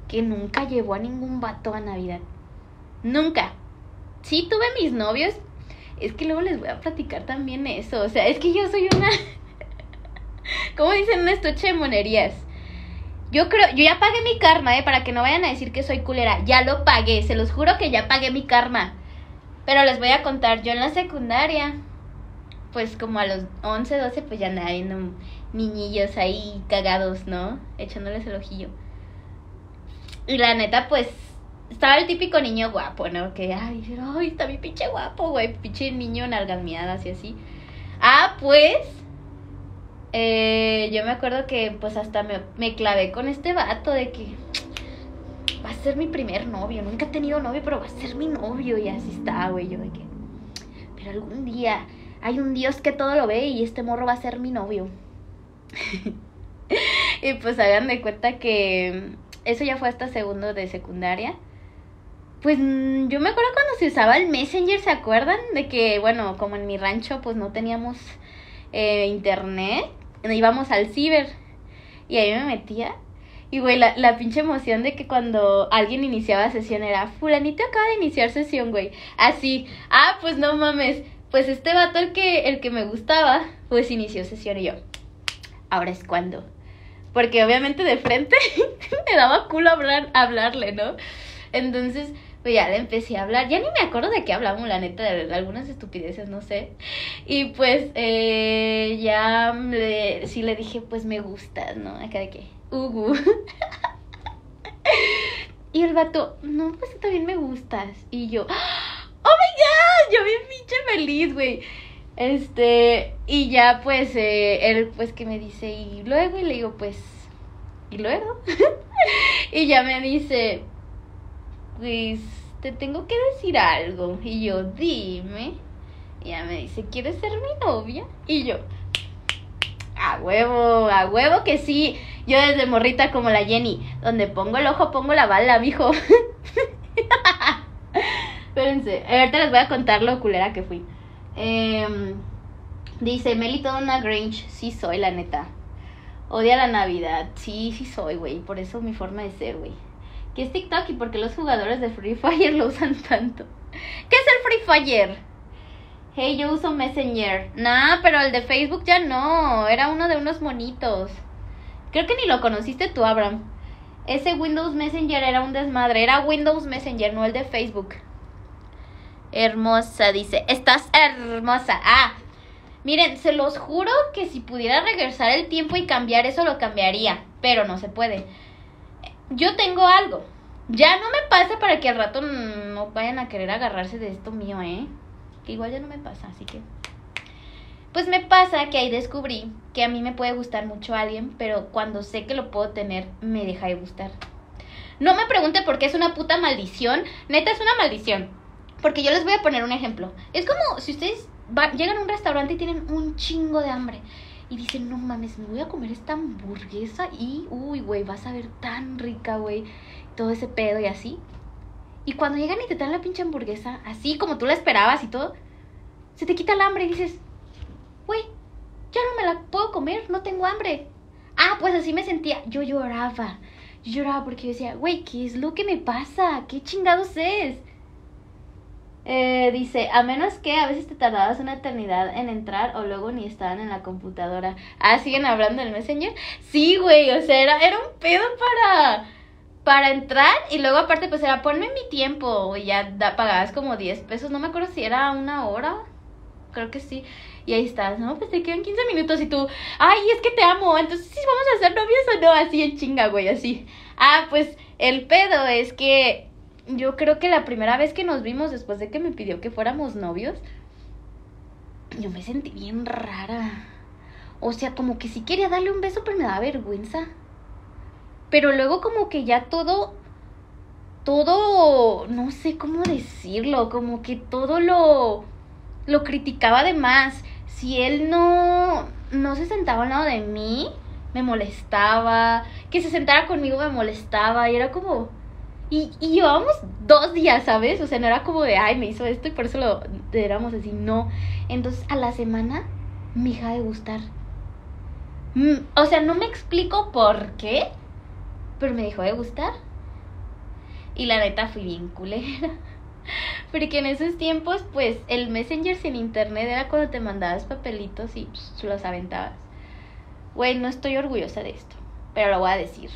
que nunca llevó a ningún vato a Navidad. Nunca. Sí, tuve mis novios. Es que luego les voy a platicar también eso. O sea, es que yo soy una. ¿Cómo dicen? Una estuche de monerías. Yo creo, yo ya pagué mi karma, ¿eh? Para que no vayan a decir que soy culera. Ya lo pagué, se los juro que ya pagué mi karma. Pero les voy a contar, yo en la secundaria, pues como a los 11, 12, pues ya andaba viendo niñillos ahí cagados, ¿no? Echándoles el ojillo. Y la neta, pues, estaba el típico niño guapo, ¿no? Que, ay, ay, está mi pinche guapo, güey. Pinche niño nalgalmeadas y así. Ah, pues, eh, yo me acuerdo que, pues, hasta me, me clavé con este vato de que va a ser mi primer novio. Nunca he tenido novio, pero va a ser mi novio. Y así está, güey. Yo de que, pero algún día hay un Dios que todo lo ve y este morro va a ser mi novio. y pues hagan de cuenta que eso ya fue hasta segundo de secundaria. Pues mm, yo me acuerdo cuando se usaba el Messenger, ¿se acuerdan? De que, bueno, como en mi rancho pues no teníamos eh, internet, íbamos al ciber y ahí me metía. Y güey, la, la pinche emoción de que cuando alguien iniciaba sesión era, fulanito acaba de iniciar sesión, güey. Así, ah, pues no mames, pues este vato el que, el que me gustaba, pues inició sesión y yo, ahora es cuando. Porque obviamente de frente me daba culo hablar, hablarle, ¿no? Entonces, pues ya le empecé a hablar. Ya ni me acuerdo de qué hablamos, la neta, de algunas estupideces, no sé. Y pues eh, ya sí le dije, pues me gustas, ¿no? Acá de que, Ugu. y el vato, no, pues tú también me gustas. Y yo, oh my god, yo bien pinche feliz, güey. Este, y ya pues eh, él pues que me dice, y luego, y le digo, pues, y luego. y ya me dice, pues, te tengo que decir algo. Y yo, dime. Y ya me dice, ¿quieres ser mi novia? Y yo, a huevo, a huevo que sí. Yo desde morrita como la Jenny, donde pongo el ojo pongo la bala, mijo. Espérense, ahorita les voy a contar lo culera que fui. Em, dice, Meli toda una Grinch. Sí soy, la neta. Odia la Navidad. Sí, sí soy, güey. Por eso mi forma de ser, güey. ¿Qué es TikTok y por qué los jugadores de Free Fire lo usan tanto? ¿Qué es el Free Fire? Hey, yo uso Messenger. Nah, pero el de Facebook ya no. Era uno de unos monitos. Creo que ni lo conociste tú, Abraham. Ese Windows Messenger era un desmadre. Era Windows Messenger, no el de Facebook. Hermosa, dice. Estás hermosa. Ah, miren, se los juro que si pudiera regresar el tiempo y cambiar eso, lo cambiaría. Pero no se puede. Yo tengo algo. Ya no me pasa para que al rato no vayan a querer agarrarse de esto mío, ¿eh? Que igual ya no me pasa, así que... Pues me pasa que ahí descubrí que a mí me puede gustar mucho alguien, pero cuando sé que lo puedo tener, me deja de gustar. No me pregunte por qué es una puta maldición. Neta, es una maldición. Porque yo les voy a poner un ejemplo. Es como si ustedes llegan a un restaurante y tienen un chingo de hambre. Y dicen, no mames, me voy a comer esta hamburguesa y, uy, güey, vas a ver tan rica, güey. Todo ese pedo y así. Y cuando llegan y te dan la pinche hamburguesa, así como tú la esperabas y todo, se te quita el hambre y dices, güey, ya no me la puedo comer, no tengo hambre. Ah, pues así me sentía. Yo lloraba. Yo lloraba porque yo decía, güey, ¿qué es lo que me pasa? ¿Qué chingados es? Eh, dice, a menos que a veces te tardabas una eternidad en entrar o luego ni estaban en la computadora. Ah, ¿siguen hablando del Messenger? Sí, güey, o sea, era, era un pedo para, para entrar y luego aparte pues era ponme mi tiempo y ya da, pagabas como 10 pesos, no me acuerdo si era una hora, creo que sí. Y ahí estás, ¿no? Pues te quedan 15 minutos y tú, ay, es que te amo, entonces sí vamos a ser novios o no, así en chinga, güey, así. Ah, pues el pedo es que yo creo que la primera vez que nos vimos después de que me pidió que fuéramos novios, yo me sentí bien rara. O sea, como que sí quería darle un beso, pero me daba vergüenza. Pero luego como que ya todo, todo, no sé cómo decirlo, como que todo lo, lo criticaba de más. Si él no, no se sentaba al lado de mí, me molestaba. Que se sentara conmigo me molestaba. Y era como, y, llevábamos dos días, ¿sabes? O sea, no era como de, ay, me hizo esto y por eso lo éramos así, no. Entonces, a la semana me deja de gustar. Mm, o sea, no me explico por qué, pero me dejó de gustar. Y la neta fui bien culera. Porque en esos tiempos, pues, el Messenger sin internet era cuando te mandabas papelitos y pues, los aventabas. Güey, no estoy orgullosa de esto, pero lo voy a decir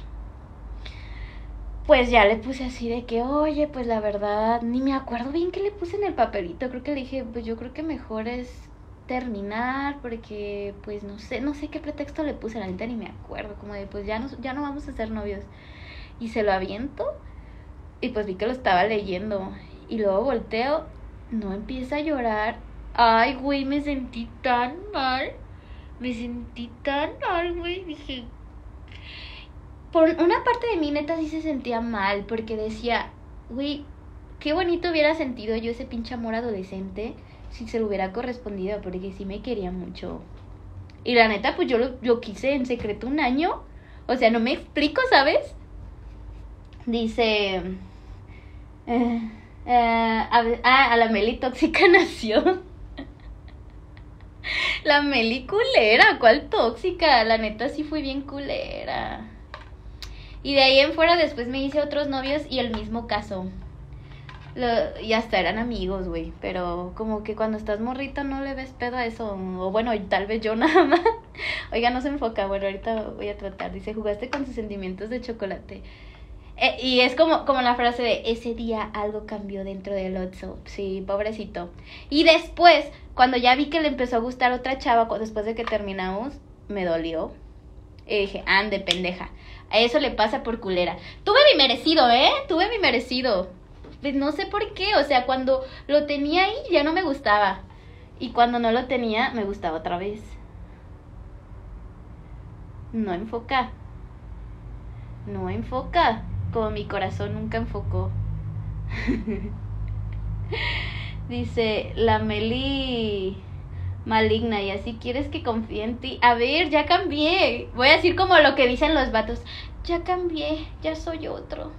pues ya le puse así de que, oye, pues la verdad, ni me acuerdo bien qué le puse en el papelito. Creo que le dije, pues yo creo que mejor es terminar porque, pues no sé, no sé qué pretexto le puse, la neta ni me acuerdo. Como de, pues ya no, ya no vamos a ser novios. Y se lo aviento y pues vi que lo estaba leyendo. Y luego volteo, no empieza a llorar. Ay, güey, me sentí tan mal. Me sentí tan mal, güey. Dije, por una parte de mí neta sí se sentía mal porque decía, güey, qué bonito hubiera sentido yo ese pinche amor adolescente si se lo hubiera correspondido porque sí me quería mucho. Y la neta, pues yo lo yo quise en secreto un año. O sea, no me explico, ¿sabes? Dice... Eh, eh, a, a la Meli tóxica nació. la Meli culera, ¿cuál tóxica? La neta sí fui bien culera. Y de ahí en fuera después me hice otros novios y el mismo caso. y hasta eran amigos, güey. Pero como que cuando estás morrito no le ves pedo a eso. O bueno, tal vez yo nada más. Oiga, no se enfoca. Bueno, ahorita voy a tratar. Dice, jugaste con sus sentimientos de chocolate. Eh, y es como, como la frase de ese día algo cambió dentro del Otso. Sí, pobrecito. Y después, cuando ya vi que le empezó a gustar otra chava, después de que terminamos, me dolió. Y dije, ande, pendeja. A eso le pasa por culera. Tuve mi merecido, ¿eh? Tuve mi merecido. Pues no sé por qué. O sea, cuando lo tenía ahí ya no me gustaba. Y cuando no lo tenía, me gustaba otra vez. No enfoca. No enfoca. Como mi corazón nunca enfocó. Dice, la Meli maligna y así quieres que confíe en ti. A ver, ya cambié. Voy a decir como lo que dicen los vatos. Ya cambié, ya soy otro.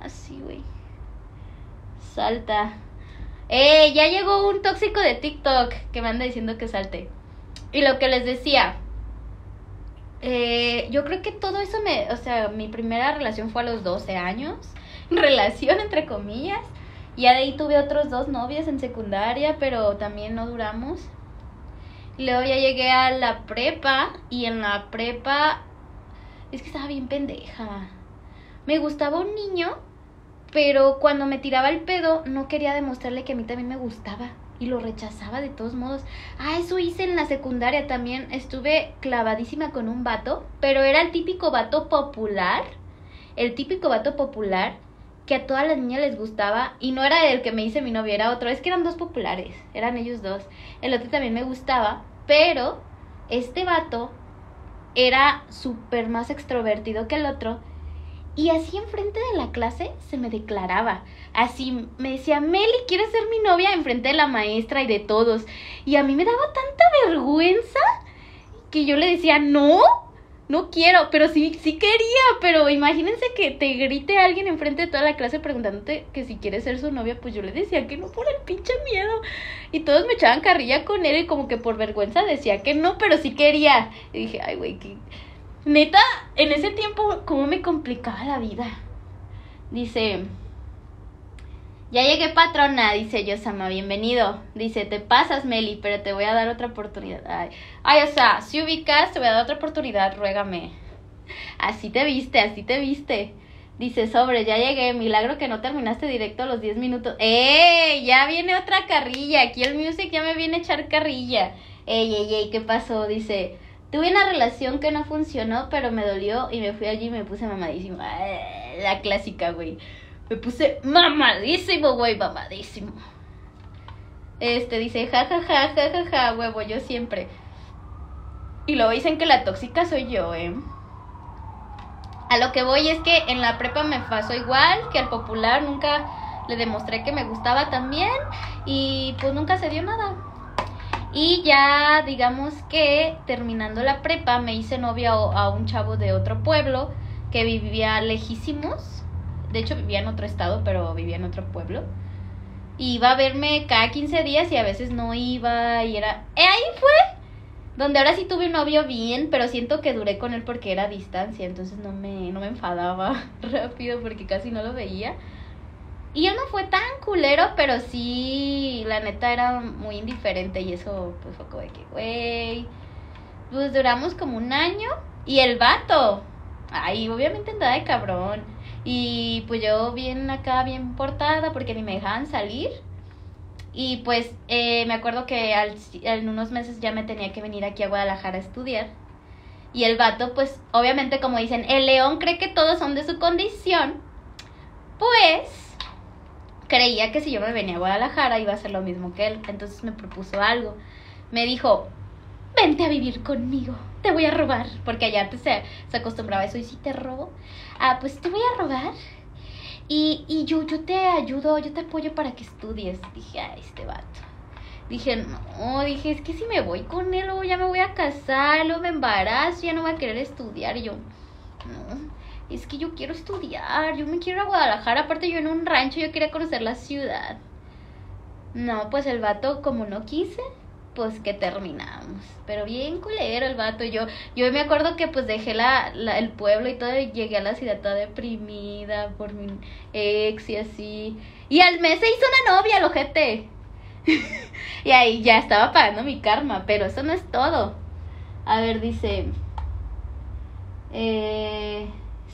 Así, güey. Salta. Eh, ya llegó un tóxico de TikTok que me anda diciendo que salte. Y lo que les decía. Eh, yo creo que todo eso me, o sea, mi primera relación fue a los 12 años. Relación entre comillas. Ya de ahí tuve otros dos novios en secundaria, pero también no duramos. Luego ya llegué a la prepa y en la prepa es que estaba bien pendeja. Me gustaba un niño, pero cuando me tiraba el pedo no quería demostrarle que a mí también me gustaba y lo rechazaba de todos modos. Ah, eso hice en la secundaria también. Estuve clavadísima con un vato, pero era el típico vato popular. El típico vato popular que a todas las niñas les gustaba y no era el que me hice mi novia, era otro. Es que eran dos populares, eran ellos dos. El otro también me gustaba, pero este vato era súper más extrovertido que el otro. Y así enfrente de la clase se me declaraba. Así me decía, Meli, ¿quieres ser mi novia? Enfrente de la maestra y de todos. Y a mí me daba tanta vergüenza que yo le decía, no, no quiero, pero sí, sí quería, pero imagínense que te grite alguien enfrente de toda la clase preguntándote que si quieres ser su novia, pues yo le decía que no por el pinche miedo. Y todos me echaban carrilla con él y como que por vergüenza decía que no, pero sí quería. Y dije, ay, güey, que... Neta, en ese tiempo, ¿cómo me complicaba la vida? Dice, ya llegué patrona, dice Yosama, bienvenido. Dice, te pasas, Meli, pero te voy a dar otra oportunidad. Ay, ay, o sea, si ubicas, te voy a dar otra oportunidad, ruégame. Así te viste, así te viste. Dice, sobre, ya llegué, milagro que no terminaste directo a los 10 minutos. ¡Ey! Ya viene otra carrilla, aquí el music ya me viene a echar carrilla. ¡Ey, ey, ey! ¿Qué pasó? Dice, tuve una relación que no funcionó, pero me dolió y me fui allí y me puse mamadísima. La clásica, güey. Me puse mamadísimo, güey, mamadísimo. Este dice, ja, ja, ja, ja, ja, ja, huevo, yo siempre. Y luego dicen que la tóxica soy yo, ¿eh? A lo que voy es que en la prepa me pasó igual que al popular, nunca le demostré que me gustaba también y pues nunca se dio nada. Y ya digamos que terminando la prepa me hice novia a un chavo de otro pueblo que vivía lejísimos. De hecho vivía en otro estado, pero vivía en otro pueblo. Iba a verme cada 15 días y a veces no iba y era... ¡Eh, ahí fue! Donde ahora sí tuve un novio bien, pero siento que duré con él porque era a distancia, entonces no me, no me enfadaba rápido porque casi no lo veía. Y él no fue tan culero, pero sí, la neta era muy indiferente y eso pues fue como de que, güey, pues duramos como un año y el vato, ay, obviamente andaba de cabrón. Y pues yo bien acá, bien portada porque ni me dejaban salir. Y pues eh, me acuerdo que al, en unos meses ya me tenía que venir aquí a Guadalajara a estudiar. Y el vato, pues obviamente como dicen, el león cree que todos son de su condición. Pues creía que si yo me venía a Guadalajara iba a ser lo mismo que él. Entonces me propuso algo. Me dijo, vente a vivir conmigo, te voy a robar. Porque allá antes se, se acostumbraba a eso y si te robo. Ah, pues te voy a robar y, y yo, yo te ayudo, yo te apoyo para que estudies. Dije, a este vato. Dije, no, dije, es que si me voy con él, luego ya me voy a casar, luego me embarazo, ya no voy a querer estudiar. Y yo, no, es que yo quiero estudiar, yo me quiero ir a Guadalajara, aparte yo en un rancho, yo quería conocer la ciudad. No, pues el vato, como no quise, pues que terminamos. Pero bien culero el vato. Yo, yo me acuerdo que pues dejé la, el pueblo y todo y llegué a la ciudad toda deprimida por mi ex y así. Y al mes se hizo una novia, el ojete. y ahí ya estaba pagando mi karma, pero eso no es todo. A ver, dice... Eh,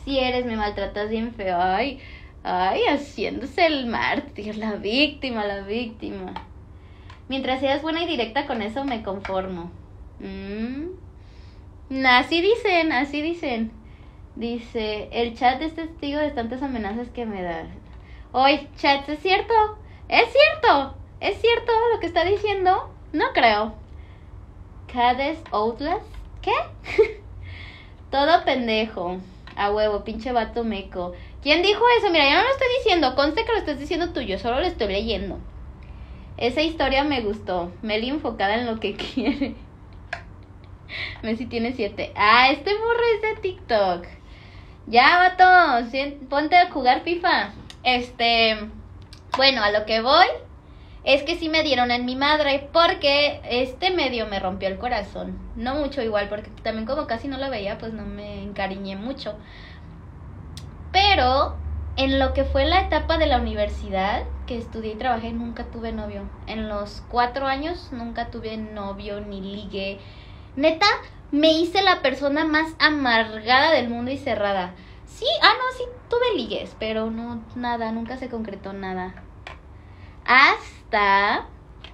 si eres, me maltratas bien feo. Ay, ay, haciéndose el mártir, la víctima, la víctima. Mientras seas buena y directa con eso, me conformo. Mm. Así dicen, así dicen. Dice, el chat es testigo de tantas amenazas que me da. Oye, chat, ¿es cierto? ¿Es cierto? ¿Es cierto lo que está diciendo? No creo. Cades Outlast? ¿Qué? Todo pendejo. A huevo, pinche vato meco. ¿Quién dijo eso? Mira, yo no lo estoy diciendo. Conste que lo estás diciendo tú. Yo solo lo estoy leyendo. Esa historia me gustó. Meli enfocada en lo que quiere. Messi tiene siete. Ah, este burro es de TikTok. Ya, vato, ponte a jugar FIFA. Este, bueno, a lo que voy es que sí me dieron en mi madre porque este medio me rompió el corazón. No mucho igual, porque también como casi no lo veía, pues no me encariñé mucho. Pero en lo que fue la etapa de la universidad, que estudié y trabajé, nunca tuve novio. En los cuatro años nunca tuve novio ni ligue. Neta, me hice la persona más amargada del mundo y cerrada. Sí, ah, no, sí, tuve ligues, pero no, nada, nunca se concretó nada. Hasta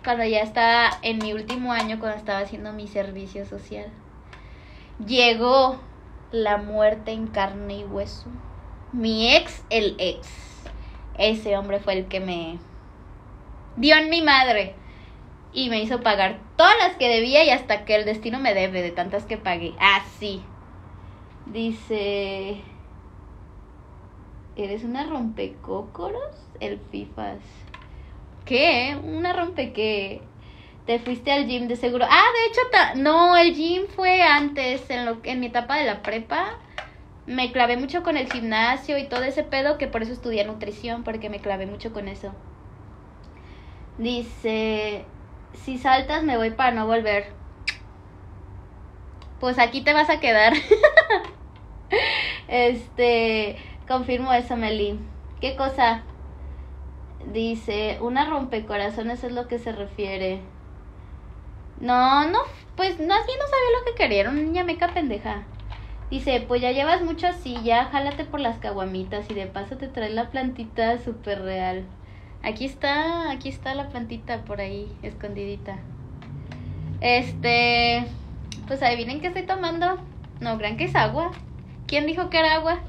cuando ya estaba en mi último año, cuando estaba haciendo mi servicio social. Llegó la muerte en carne y hueso mi ex, el ex. Ese hombre fue el que me dio en mi madre y me hizo pagar todas las que debía y hasta que el destino me debe de tantas que pagué. Así. Dice, ¿eres una rompecócoros? El FIFAS. ¿Qué? ¿Una rompe qué? Te fuiste al gym de seguro. Ah, de hecho, no, el gym fue antes, en, lo, en mi etapa de la prepa me clavé mucho con el gimnasio y todo ese pedo que por eso estudié nutrición, porque me clavé mucho con eso. Dice, si saltas me voy para no volver. Pues aquí te vas a quedar. este, confirmo eso, Meli. ¿Qué cosa? Dice, una rompecorazones es lo que se refiere. No, no, pues más bien no sabía lo que quería, una niña meca pendeja. Dice, pues ya llevas mucho así, ya jálate por las caguamitas y de paso te traes la plantita súper real. Aquí está, aquí está la plantita por ahí, escondidita. Este, pues adivinen qué estoy tomando. No, crean que es agua. ¿Quién dijo que era agua?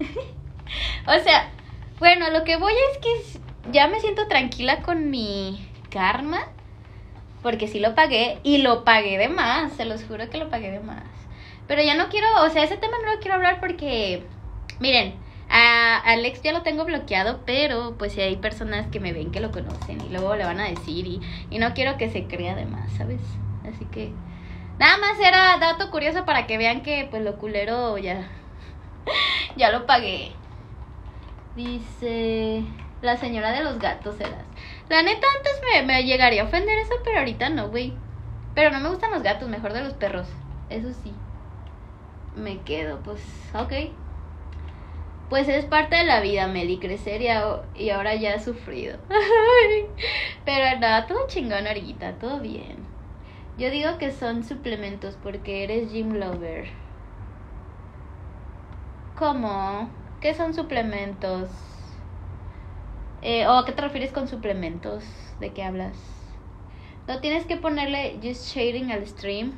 o sea, Bueno, lo que voy es que ya me siento tranquila con mi karma. Porque sí lo pagué y lo pagué de más, se los juro que lo pagué de más. Pero ya no quiero, o sea, ese tema no lo quiero hablar porque, miren, a Alex ya lo tengo bloqueado, pero pues si hay personas que me ven que lo conocen y luego le van a decir y, y no quiero que se crea de más, ¿sabes? Así que nada más era dato curioso para que vean que pues lo culero ya, ya lo pagué. Dice la señora de los gatos eras. La neta antes me, me llegaría a ofender eso, pero ahorita no, güey. Pero no me gustan los gatos, mejor de los perros. Eso sí. Me quedo, pues, ok. Pues es parte de la vida, Meli, crecer y, ahora ya he sufrido. Pero nada, todo chingón, Origuita, todo bien. Yo digo que son suplementos porque eres gym lover. ¿Cómo? ¿Qué son suplementos? Eh, ¿O a qué te refieres con suplementos? ¿De qué hablas? No tienes que ponerle just shading al stream.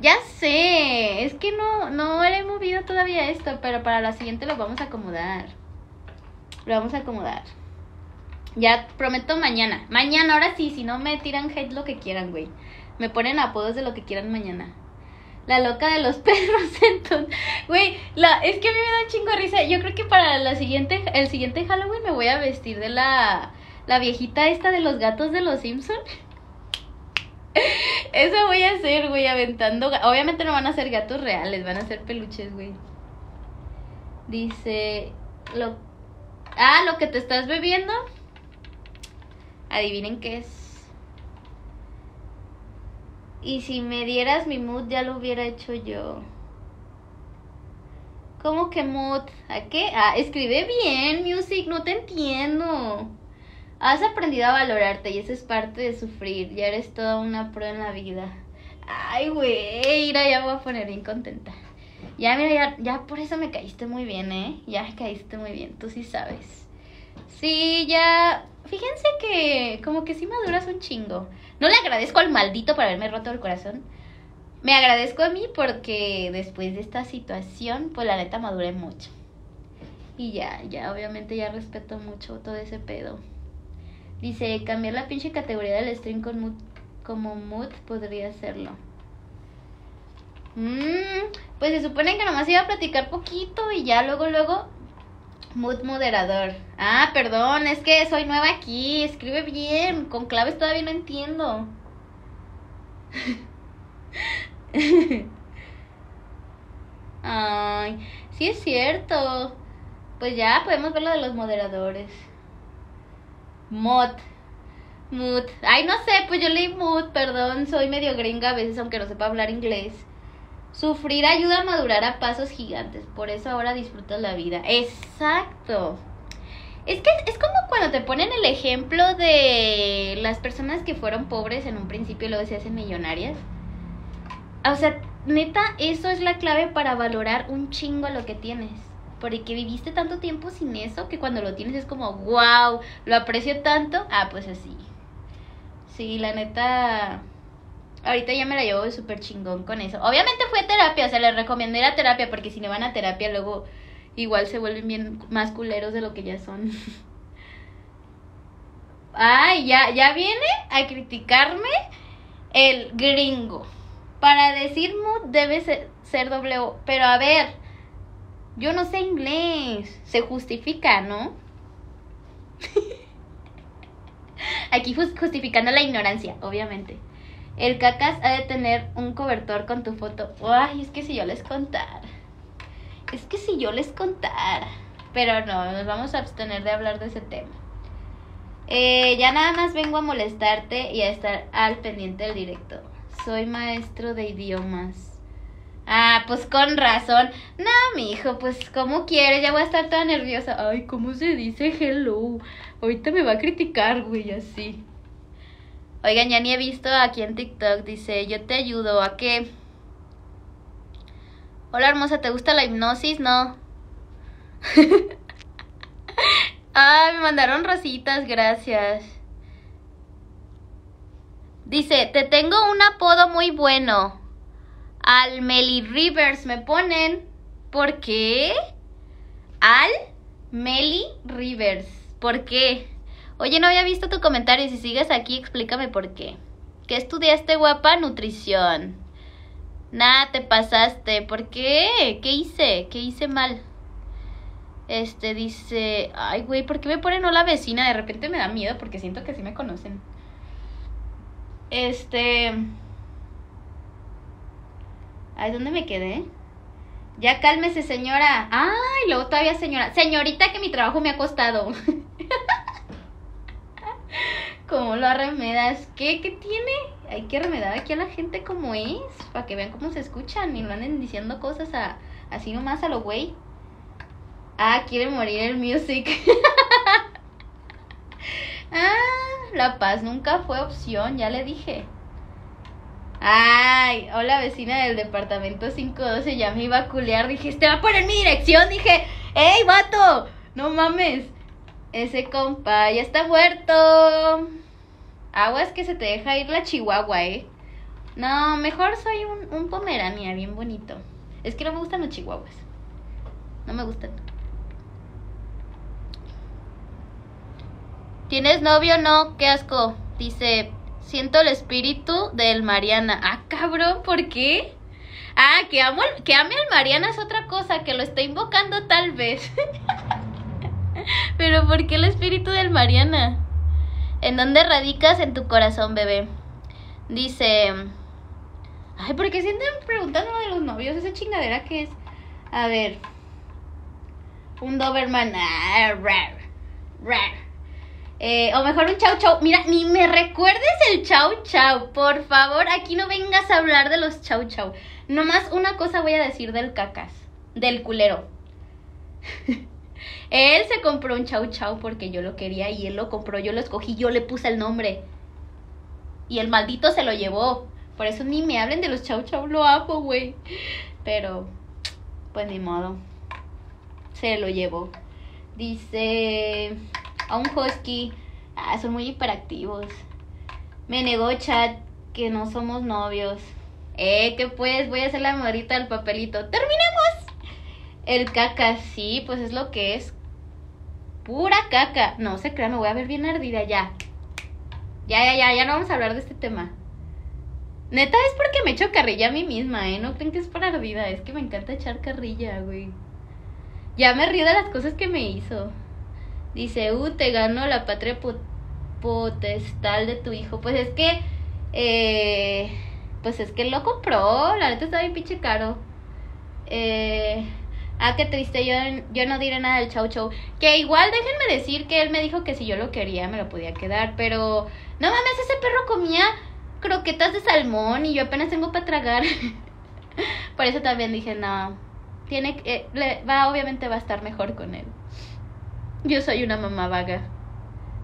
Ya sé, es que no, no he movido todavía esto, pero para la siguiente lo vamos a acomodar. Lo vamos a acomodar. Ya prometo mañana. Mañana, ahora sí, si no me tiran hate lo que quieran, güey. Me ponen apodos de lo que quieran mañana. La loca de los perros, entonces. Güey, la, es que a mí me da chingo risa. Yo creo que para la siguiente, el siguiente Halloween me voy a vestir de la, la viejita esta de los gatos de los Simpsons. Eso voy a hacer, güey, aventando. Obviamente no van a ser gatos reales, van a ser peluches, güey. Dice. Lo... Ah, lo que te estás bebiendo. Adivinen qué es. Y si me dieras mi mood, ya lo hubiera hecho yo. ¿Cómo que mood? ¿A qué? Ah, escribe bien, music, no te entiendo. Has aprendido a valorarte y eso es parte de sufrir. Ya eres toda una prueba en la vida. Ay, güey, mira, ya voy a poner bien contenta. Ya, mira, ya, ya por eso me caíste muy bien, ¿eh? Ya caíste muy bien, tú sí sabes. Sí, ya. Fíjense que como que sí maduras un chingo. No le agradezco al maldito por haberme roto el corazón. Me agradezco a mí porque después de esta situación, pues la neta maduré mucho. Y ya, ya, obviamente ya respeto mucho todo ese pedo. Dice, cambiar la pinche categoría del stream con mood, como mood podría hacerlo. Mmm, pues se supone que nomás iba a platicar poquito y ya luego, luego, mood moderador. Ah, perdón, es que soy nueva aquí, escribe bien, con claves todavía no entiendo. Ay, sí es cierto. Pues ya podemos ver lo de los moderadores. Mod. Mood. Ay, no sé, pues yo leí mood, perdón, soy medio gringa a veces, aunque no sepa hablar inglés. Sufrir ayuda a madurar a pasos gigantes, por eso ahora disfrutas la vida. Exacto. Es que es como cuando te ponen el ejemplo de las personas que fueron pobres en un principio y luego se hacen millonarias. O sea, neta, eso es la clave para valorar un chingo lo que tienes porque viviste tanto tiempo sin eso que cuando lo tienes es como, wow, lo aprecio tanto. Ah, pues así. Sí, la neta, ahorita ya me la llevo súper chingón con eso. Obviamente fue terapia, o sea, les recomiendo ir a terapia porque si no van a terapia luego igual se vuelven bien más culeros de lo que ya son. Ay, ya, ya viene a criticarme el gringo. Para decir mood debe ser, ser doble Pero a ver, yo no sé inglés. Se justifica, ¿no? Aquí justificando la ignorancia, obviamente. El cacas ha de tener un cobertor con tu foto. Ay, es que si yo les contara. Es que si yo les contara. Pero no, nos vamos a abstener de hablar de ese tema. Eh, ya nada más vengo a molestarte y a estar al pendiente del directo. Soy maestro de idiomas. Ah, pues con razón. No, mi hijo, pues como quieres, ya voy a estar toda nerviosa. Ay, ¿cómo se dice hello? Ahorita me va a criticar, güey, así. Oigan, ya ni he visto aquí en TikTok, dice, yo te ayudo, ¿a qué? Hola hermosa, ¿te gusta la hipnosis? No. ah, me mandaron rositas, gracias. Dice, te tengo un apodo muy bueno. Al Meli Rivers me ponen. ¿Por qué? Al Meli Rivers. ¿Por qué? Oye, no había visto tu comentario. Si sigues aquí, explícame por qué. ¿Qué estudiaste, guapa? Nutrición. Nada, te pasaste. ¿Por qué? ¿Qué hice? ¿Qué hice mal? Este dice, ay, güey, ¿por qué me ponen hola vecina? De repente me da miedo porque siento que sí me conocen. Este... Ay, ¿dónde me quedé? Ya cálmese, señora. Ay, luego todavía señora. Señorita, que mi trabajo me ha costado. ¿Cómo lo arremedas? ¿Qué? ¿Qué tiene? Hay que remedar aquí a la gente como es. Para que vean cómo se escuchan y no anden diciendo cosas a, así nomás a lo güey. Ah, quiere morir el music. ah, la paz nunca fue opción, ya le dije. Ay, hola vecina del departamento 512, ya me iba a culear. Dije, este va a poner mi dirección. Dije, ¡ey, vato! No mames. Ese compa ya está muerto. Aguas que se te deja ir la chihuahua, eh. No, mejor soy un, un pomerania bien bonito. Es que no me gustan los chihuahuas. No me gustan. ¿Tienes novio? No, qué asco. Dice, siento el espíritu del Mariana. Ah, cabrón, ¿por qué? Ah, que, amo, que ame al Mariana es otra cosa, que lo está invocando tal vez. Pero ¿por qué el espíritu del Mariana? ¿En dónde radicas en tu corazón, bebé? Dice... Ay, ¿por qué sienten preguntando de los novios? Esa chingadera que es... A ver. Un Doberman. Ah, rar, rar. Eh, o mejor un chau chau. Mira, ni me recuerdes el chau chau. Por favor, aquí no vengas a hablar de los chau chau. Nomás una cosa voy a decir del cacas. Del culero. él se compró un chau chau porque yo lo quería y él lo compró. Yo lo escogí, yo le puse el nombre. Y el maldito se lo llevó. Por eso ni me hablen de los chau chau. Lo amo, güey. Pero, pues ni modo. Se lo llevó. Dice a un husky. Ah, son muy hiperactivos. Me negó chat que no somos novios. Eh, que pues voy a hacer la morita del papelito. ¡Terminemos! El caca, sí, pues es lo que es. Pura caca. No se crean, me voy a ver bien ardida ya. Ya, ya, ya, ya no vamos a hablar de este tema. Neta es porque me echo carrilla a mí misma, ¿eh? No creen que es por ardida, es que me encanta echar carrilla, güey. Ya me río de las cosas que me hizo. Dice, uh, te ganó la patria potestal de tu hijo. Pues es que, eh, pues es que lo compró, la neta está bien pinche caro. Eh, ah, qué triste, yo, yo no diré nada del chau chau. Que igual déjenme decir que él me dijo que si yo lo quería me lo podía quedar, pero no mames, ese perro comía croquetas de salmón y yo apenas tengo para tragar. Por eso también dije, no, tiene eh, va, obviamente va a estar mejor con él. Yo soy una mamá vaga.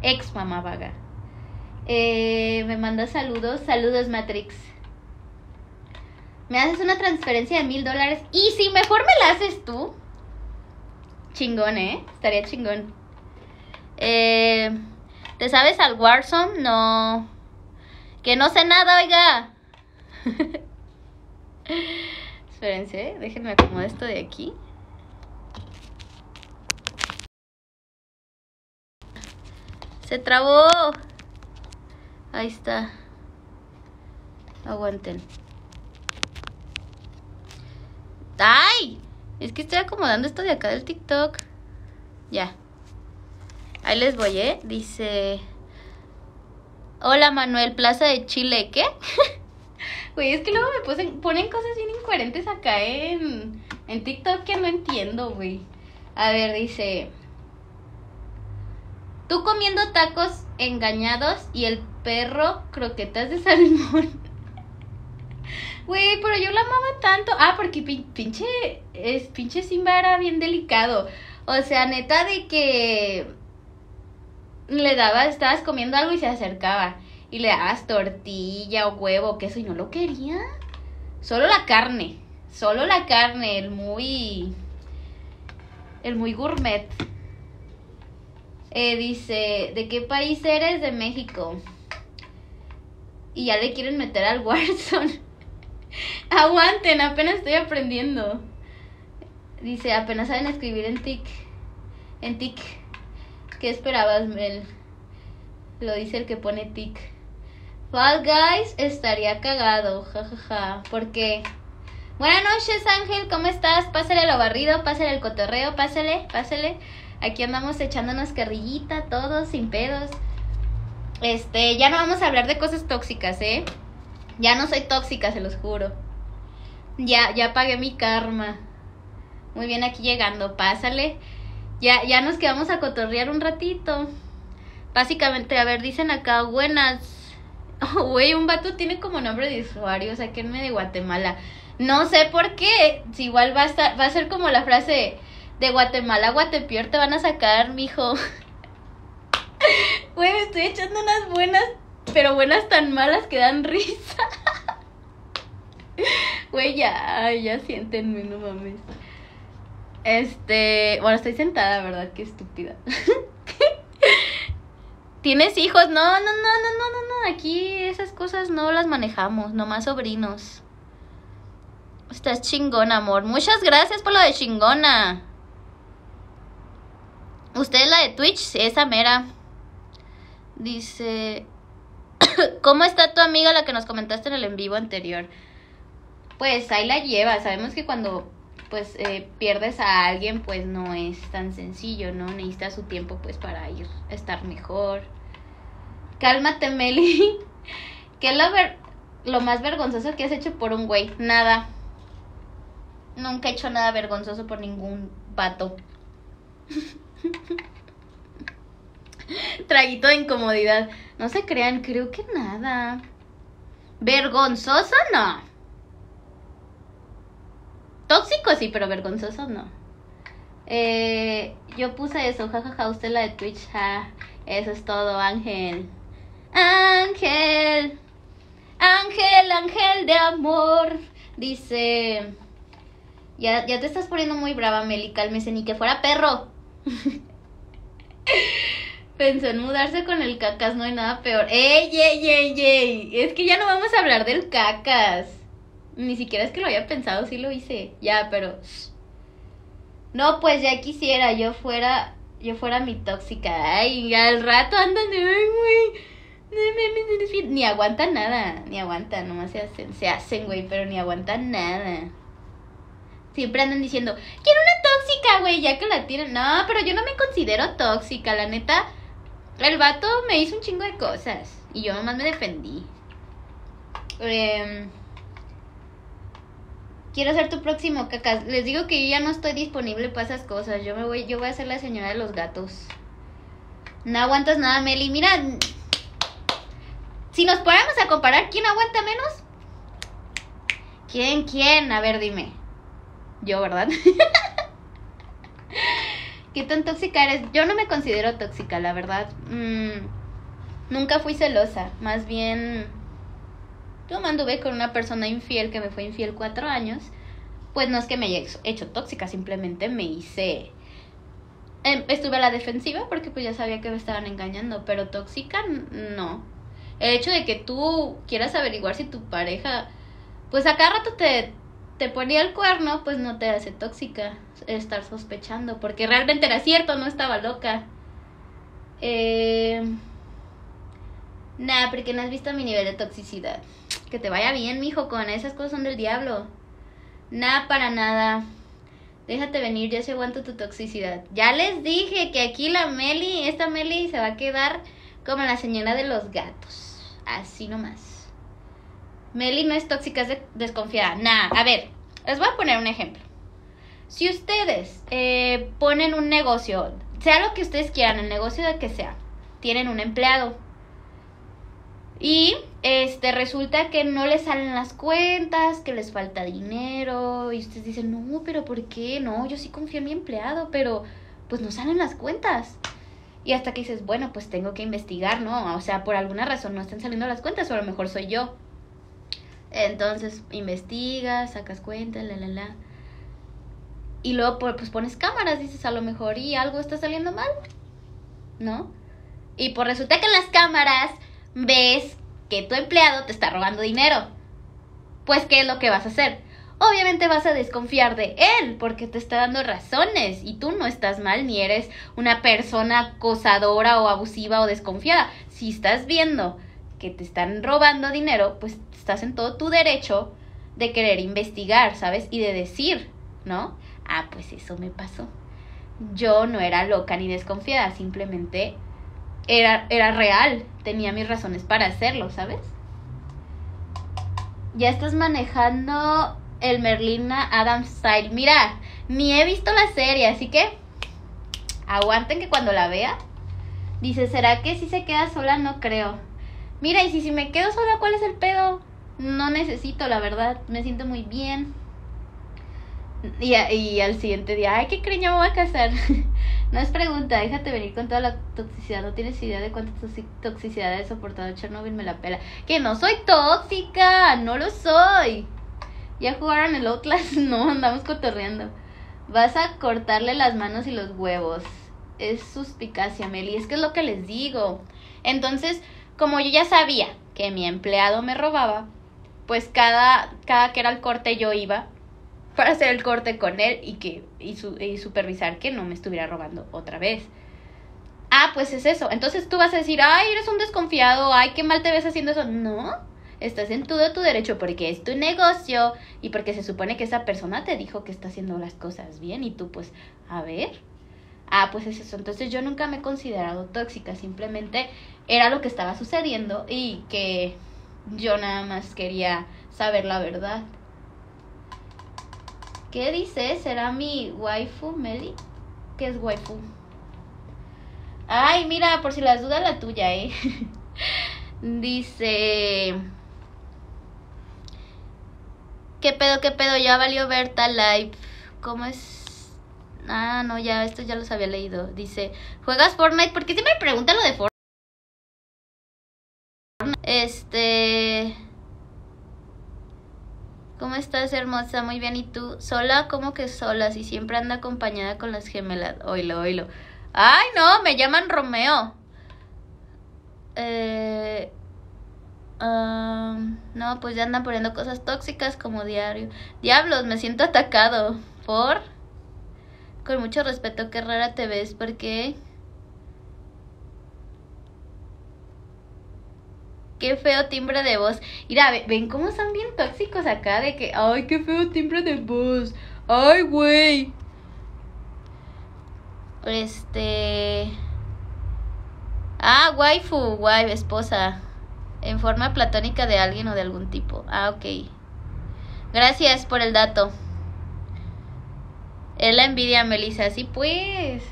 Ex mamá vaga. Eh, me manda saludos. Saludos, Matrix. Me haces una transferencia de mil dólares. Y si mejor me la haces tú. Chingón, ¿eh? Estaría chingón. Eh, ¿Te sabes al Warzone? No. Que no sé nada, oiga. Espérense, déjenme acomodar esto de aquí. Se trabó. Ahí está. Aguanten. ¡Ay! Es que estoy acomodando esto de acá del TikTok. Ya. Ahí les voy, ¿eh? Dice... Hola Manuel, Plaza de Chile, ¿qué? Güey, es que luego me ponen cosas bien incoherentes acá en, en TikTok que no entiendo, güey. A ver, dice... Tú comiendo tacos engañados y el perro croquetas de salmón. Güey, pero yo la amaba tanto. Ah, porque pinche, es, pinche Simba era bien delicado. O sea, neta de que le dabas, estabas comiendo algo y se acercaba. Y le dabas tortilla o huevo, queso y no lo quería. Solo la carne. Solo la carne, el muy... El muy gourmet. Eh, dice, ¿de qué país eres? De México. Y ya le quieren meter al Warzone. Aguanten, apenas estoy aprendiendo. Dice, apenas saben escribir en TIC. En tic. ¿Qué esperabas, Mel? Lo dice el que pone tic. Fall Guys estaría cagado, jajaja. Ja, ja. ¿Por qué? Buenas noches, Ángel, ¿cómo estás? Pásale lo barrido, pásale el cotorreo, pásale, pásale. Aquí andamos echándonos carrillita, todos, sin pedos. Este, ya no vamos a hablar de cosas tóxicas, ¿eh? Ya no soy tóxica, se los juro. Ya, ya pagué mi karma. Muy bien, aquí llegando, pásale. Ya, ya nos quedamos a cotorrear un ratito. Básicamente, a ver, dicen acá, buenas. Oh, güey, un vato tiene como nombre de usuario, o que de Guatemala. No sé por qué. Si igual va a estar, va a ser como la frase de Guatemala, Guatepeor te van a sacar, mijo. Güey, me estoy echando unas buenas, pero buenas tan malas que dan risa. Güey, ya, ya siéntenme, no mames. Este, bueno, estoy sentada, ¿verdad? Qué estúpida. ¿Tienes hijos? No, no, no, no, no, no, no. Aquí esas cosas no las manejamos, nomás sobrinos. Estás chingona, amor. Muchas gracias por lo de chingona. Usted la de Twitch, esa mera. Dice, ¿cómo está tu amiga la que nos comentaste en el en vivo anterior? Pues ahí la lleva. Sabemos que cuando pues eh, pierdes a alguien, pues no es tan sencillo, ¿no? Necesita su tiempo pues para ir estar mejor. Cálmate, Meli. ¿Qué es lo, ver lo más vergonzoso que has hecho por un güey? Nada. Nunca he hecho nada vergonzoso por ningún vato. Traguito de incomodidad. No se crean, creo que nada. Vergonzoso no. Tóxico sí, pero vergonzoso no. Eh, yo puse eso, jajaja, usted la de Twitch, ja. Eso es todo, Ángel. Ángel. Ángel, ángel de amor. Dice. Ya, ya te estás poniendo muy brava, Meli, cálmese, ni que fuera perro. Pensó en mudarse con el cacas, no hay nada peor. ¡Ey, ey, ey, ey! Es que ya no vamos a hablar del cacas. Ni siquiera es que lo haya pensado, sí lo hice. Ya, pero. No, pues ya quisiera, yo fuera. Yo fuera mi tóxica. Ay, al rato andan de. Ay, Ni aguantan nada, ni aguantan, nomás se hacen, se hacen, güey, pero ni aguantan nada. Siempre andan diciendo, quiero una tóxica, güey, ya que la tienen. No, pero yo no me considero tóxica, la neta. El vato me hizo un chingo de cosas y yo nomás me defendí. Eh, quiero ser tu próximo cacas. Les digo que yo ya no estoy disponible para esas cosas. Yo me voy, yo voy a ser la señora de los gatos. No aguantas nada, Meli. Mira, si nos ponemos a comparar, ¿quién aguanta menos? ¿Quién, quién? A ver, dime. Yo, ¿verdad? ¿Qué tan tóxica eres? Yo no me considero tóxica, la verdad. Mm, nunca fui celosa. Más bien, yo me anduve con una persona infiel que me fue infiel cuatro años. Pues no es que me haya hecho tóxica, simplemente me hice... Em, estuve a la defensiva porque pues ya sabía que me estaban engañando, pero tóxica no. El hecho de que tú quieras averiguar si tu pareja, pues a cada rato te, te ponía el cuerno, pues no te hace tóxica estar sospechando, porque realmente era cierto, no estaba loca. Eh... Nah, porque no has visto mi nivel de toxicidad. Que te vaya bien, mijo, con esas cosas son del diablo. Nada para nada. Déjate venir, ya se aguanto tu toxicidad. Ya les dije que aquí la Meli, esta Meli se va a quedar como la señora de los gatos. Así nomás. Meli no es tóxica, es desconfiada. Nah, a ver, les voy a poner un ejemplo. Si ustedes eh, ponen un negocio, sea lo que ustedes quieran, el negocio de que sea, tienen un empleado y este resulta que no les salen las cuentas, que les falta dinero y ustedes dicen, "No, pero ¿por qué? No, yo sí confío en mi empleado, pero pues no salen las cuentas." Y hasta que dices, "Bueno, pues tengo que investigar, ¿no? O sea, por alguna razón no están saliendo las cuentas, o a lo mejor soy yo." Entonces investigas, sacas cuentas, la, la, la. Y luego pues pones cámaras, dices a lo mejor y algo está saliendo mal, ¿no? Y pues resulta que en las cámaras ves que tu empleado te está robando dinero. Pues, ¿qué es lo que vas a hacer? obviamente vas a desconfiar de él porque te está dando razones y tú no estás mal ni eres una persona acosadora o abusiva o desconfiada. Si estás viendo que te están robando dinero, pues estás en todo tu derecho de querer investigar, ¿sabes? Y de decir, ¿no? Ah, pues eso me pasó. Yo no era loca ni desconfiada, simplemente era, era real, tenía mis razones para hacerlo, ¿sabes? Ya estás manejando el Merlina Adam Style. Mira, ni he visto la serie, así que aguanten que cuando la vea. Dice, ¿será que si se queda sola? No creo. Mira, y si, si me quedo sola, ¿cuál es el pedo? No necesito, la verdad. Me siento muy bien. Y, y al siguiente día, ay, qué creña me voy a casar. no es pregunta, déjate venir con toda la toxicidad. No tienes idea de cuánta toxicidad he soportado. Chernobyl me la pela. Que no soy tóxica, no lo soy. Ya jugaron el Outlast, no, andamos cotorreando. Vas a cortarle las manos y los huevos. Es suspicacia, Meli. Es que es lo que les digo. Entonces, como yo ya sabía que mi empleado me robaba, pues cada, cada que era el corte yo iba para hacer el corte con él y que y, y supervisar que no me estuviera robando otra vez. Ah, pues es eso. Entonces tú vas a decir, ay, eres un desconfiado, ay, qué mal te ves haciendo eso. No, estás en todo tu derecho porque es tu negocio y porque se supone que esa persona te dijo que está haciendo las cosas bien y tú pues, a ver. Ah, pues es eso. Entonces yo nunca me he considerado tóxica, simplemente era lo que estaba sucediendo y que yo nada más quería saber la verdad. ¿Qué dice? ¿Será mi waifu, Meli? ¿Qué es waifu? Ay, mira, por si las dudas la tuya, ¿eh? dice... ¿Qué pedo, qué pedo? Ya valió ver tal live. ¿Cómo es? Ah, no, ya, esto ya los había leído. Dice, ¿juegas Fortnite? ¿Por qué siempre me pregunta lo de Fortnite? Este... ¿Cómo estás, hermosa? Muy bien, ¿y tú? ¿Sola? ¿Cómo que sola? Si siempre anda acompañada con las gemelas. Oilo, oilo. ¡Ay, no! Me llaman Romeo. Eh... no, pues ya andan poniendo cosas tóxicas como diario. Diablos, me siento atacado. ¿Por? Con mucho respeto, qué rara te ves, ¿por qué? qué feo timbre de voz. Mira, ven cómo son bien tóxicos acá de que, ay, qué feo timbre de voz. Ay, güey. Este... Ah, waifu, wife, esposa. En forma platónica de alguien o de algún tipo. Ah, ok. Gracias por el dato. Es la envidia, Melissa. Sí, pues.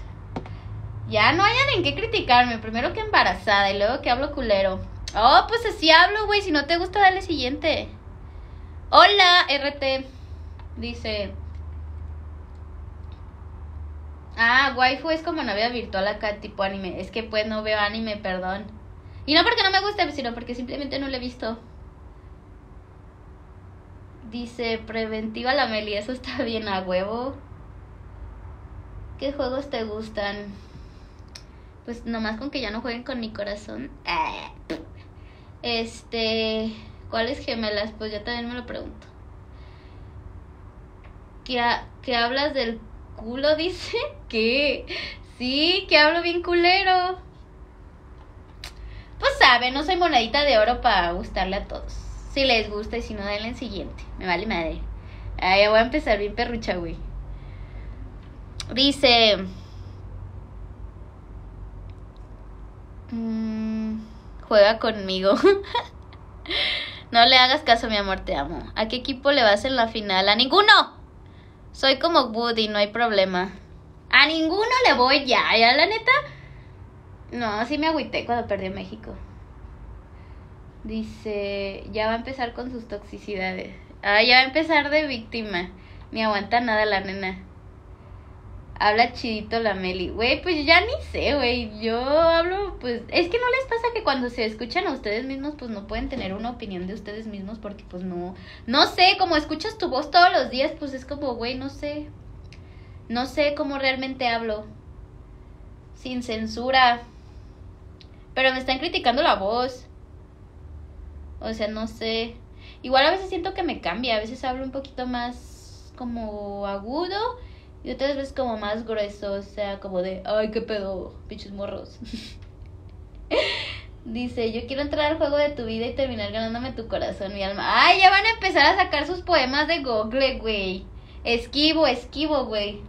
Ya no hayan en qué criticarme. Primero que embarazada y luego que hablo culero. Oh, pues así hablo, güey. Si no te gusta, dale siguiente. Hola, RT. Dice. Ah, waifu es como novia virtual acá, tipo anime. Es que pues no veo anime, perdón. Y no porque no me guste, sino porque simplemente no lo he visto. Dice, preventiva la Meli, eso está bien a huevo. ¿Qué juegos te gustan? Pues nomás con que ya no jueguen con mi corazón. Ah. Este, ¿cuáles gemelas? Pues ya también me lo pregunto. ¿Qué, que hablas del culo, dice? ¿Qué? Sí, que hablo bien culero. Pues sabe, no soy monedita de oro para gustarle a todos. Si les gusta y si no, denle el siguiente. Me vale madre. Ay, voy a empezar bien perrucha, güey. Dice... Mmm juega conmigo. no le hagas caso, mi amor, te amo. ¿A qué equipo le vas en la final? A ninguno. Soy como Woody, no hay problema. A ninguno le voy ya, ya la neta. No, así me agüité cuando perdió México. Dice, ya va a empezar con sus toxicidades. Ah, ya va a empezar de víctima. Ni aguanta nada la nena. Habla chidito la Meli. Güey, pues ya ni sé, güey. Yo hablo, pues. Es que no les pasa que cuando se escuchan a ustedes mismos, pues no pueden tener una opinión de ustedes mismos porque, pues no. No sé, como escuchas tu voz todos los días, pues es como, güey, no sé. No sé cómo realmente hablo. Sin censura. Pero me están criticando la voz. O sea, no sé. Igual a veces siento que me cambia, a veces hablo un poquito más como agudo y otras veces como más grueso, o sea, como de, ay, qué pedo, pinches morros. Dice, yo quiero entrar al juego de tu vida y terminar ganándome tu corazón, mi alma. Ay, ya van a empezar a sacar sus poemas de Google, güey. Esquivo, esquivo, güey.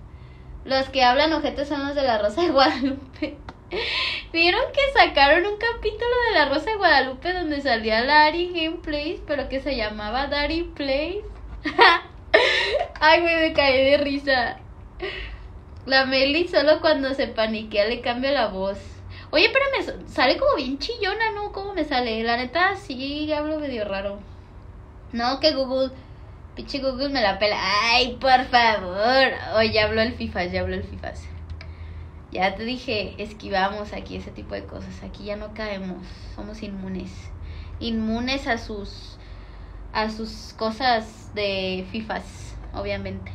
Los que hablan objetos son los de la Rosa de Guadalupe. ¿Vieron que sacaron un capítulo de la Rosa de Guadalupe donde salía Larry Gameplays, pero que se llamaba Daddy Plays? Ay, güey, me caí de risa. La Meli solo cuando se paniquea le cambia la voz. Oye, pero me sale como bien chillona, ¿no? ¿Cómo me sale? La neta, sí, hablo medio raro. No, que Google, pinche Google me la pela. Ay, por favor. Oye, ya habló el FIFA, ya habló el FIFA. Ya te dije, esquivamos aquí ese tipo de cosas. Aquí ya no caemos. Somos inmunes. Inmunes a sus a sus cosas de FIFAs, obviamente.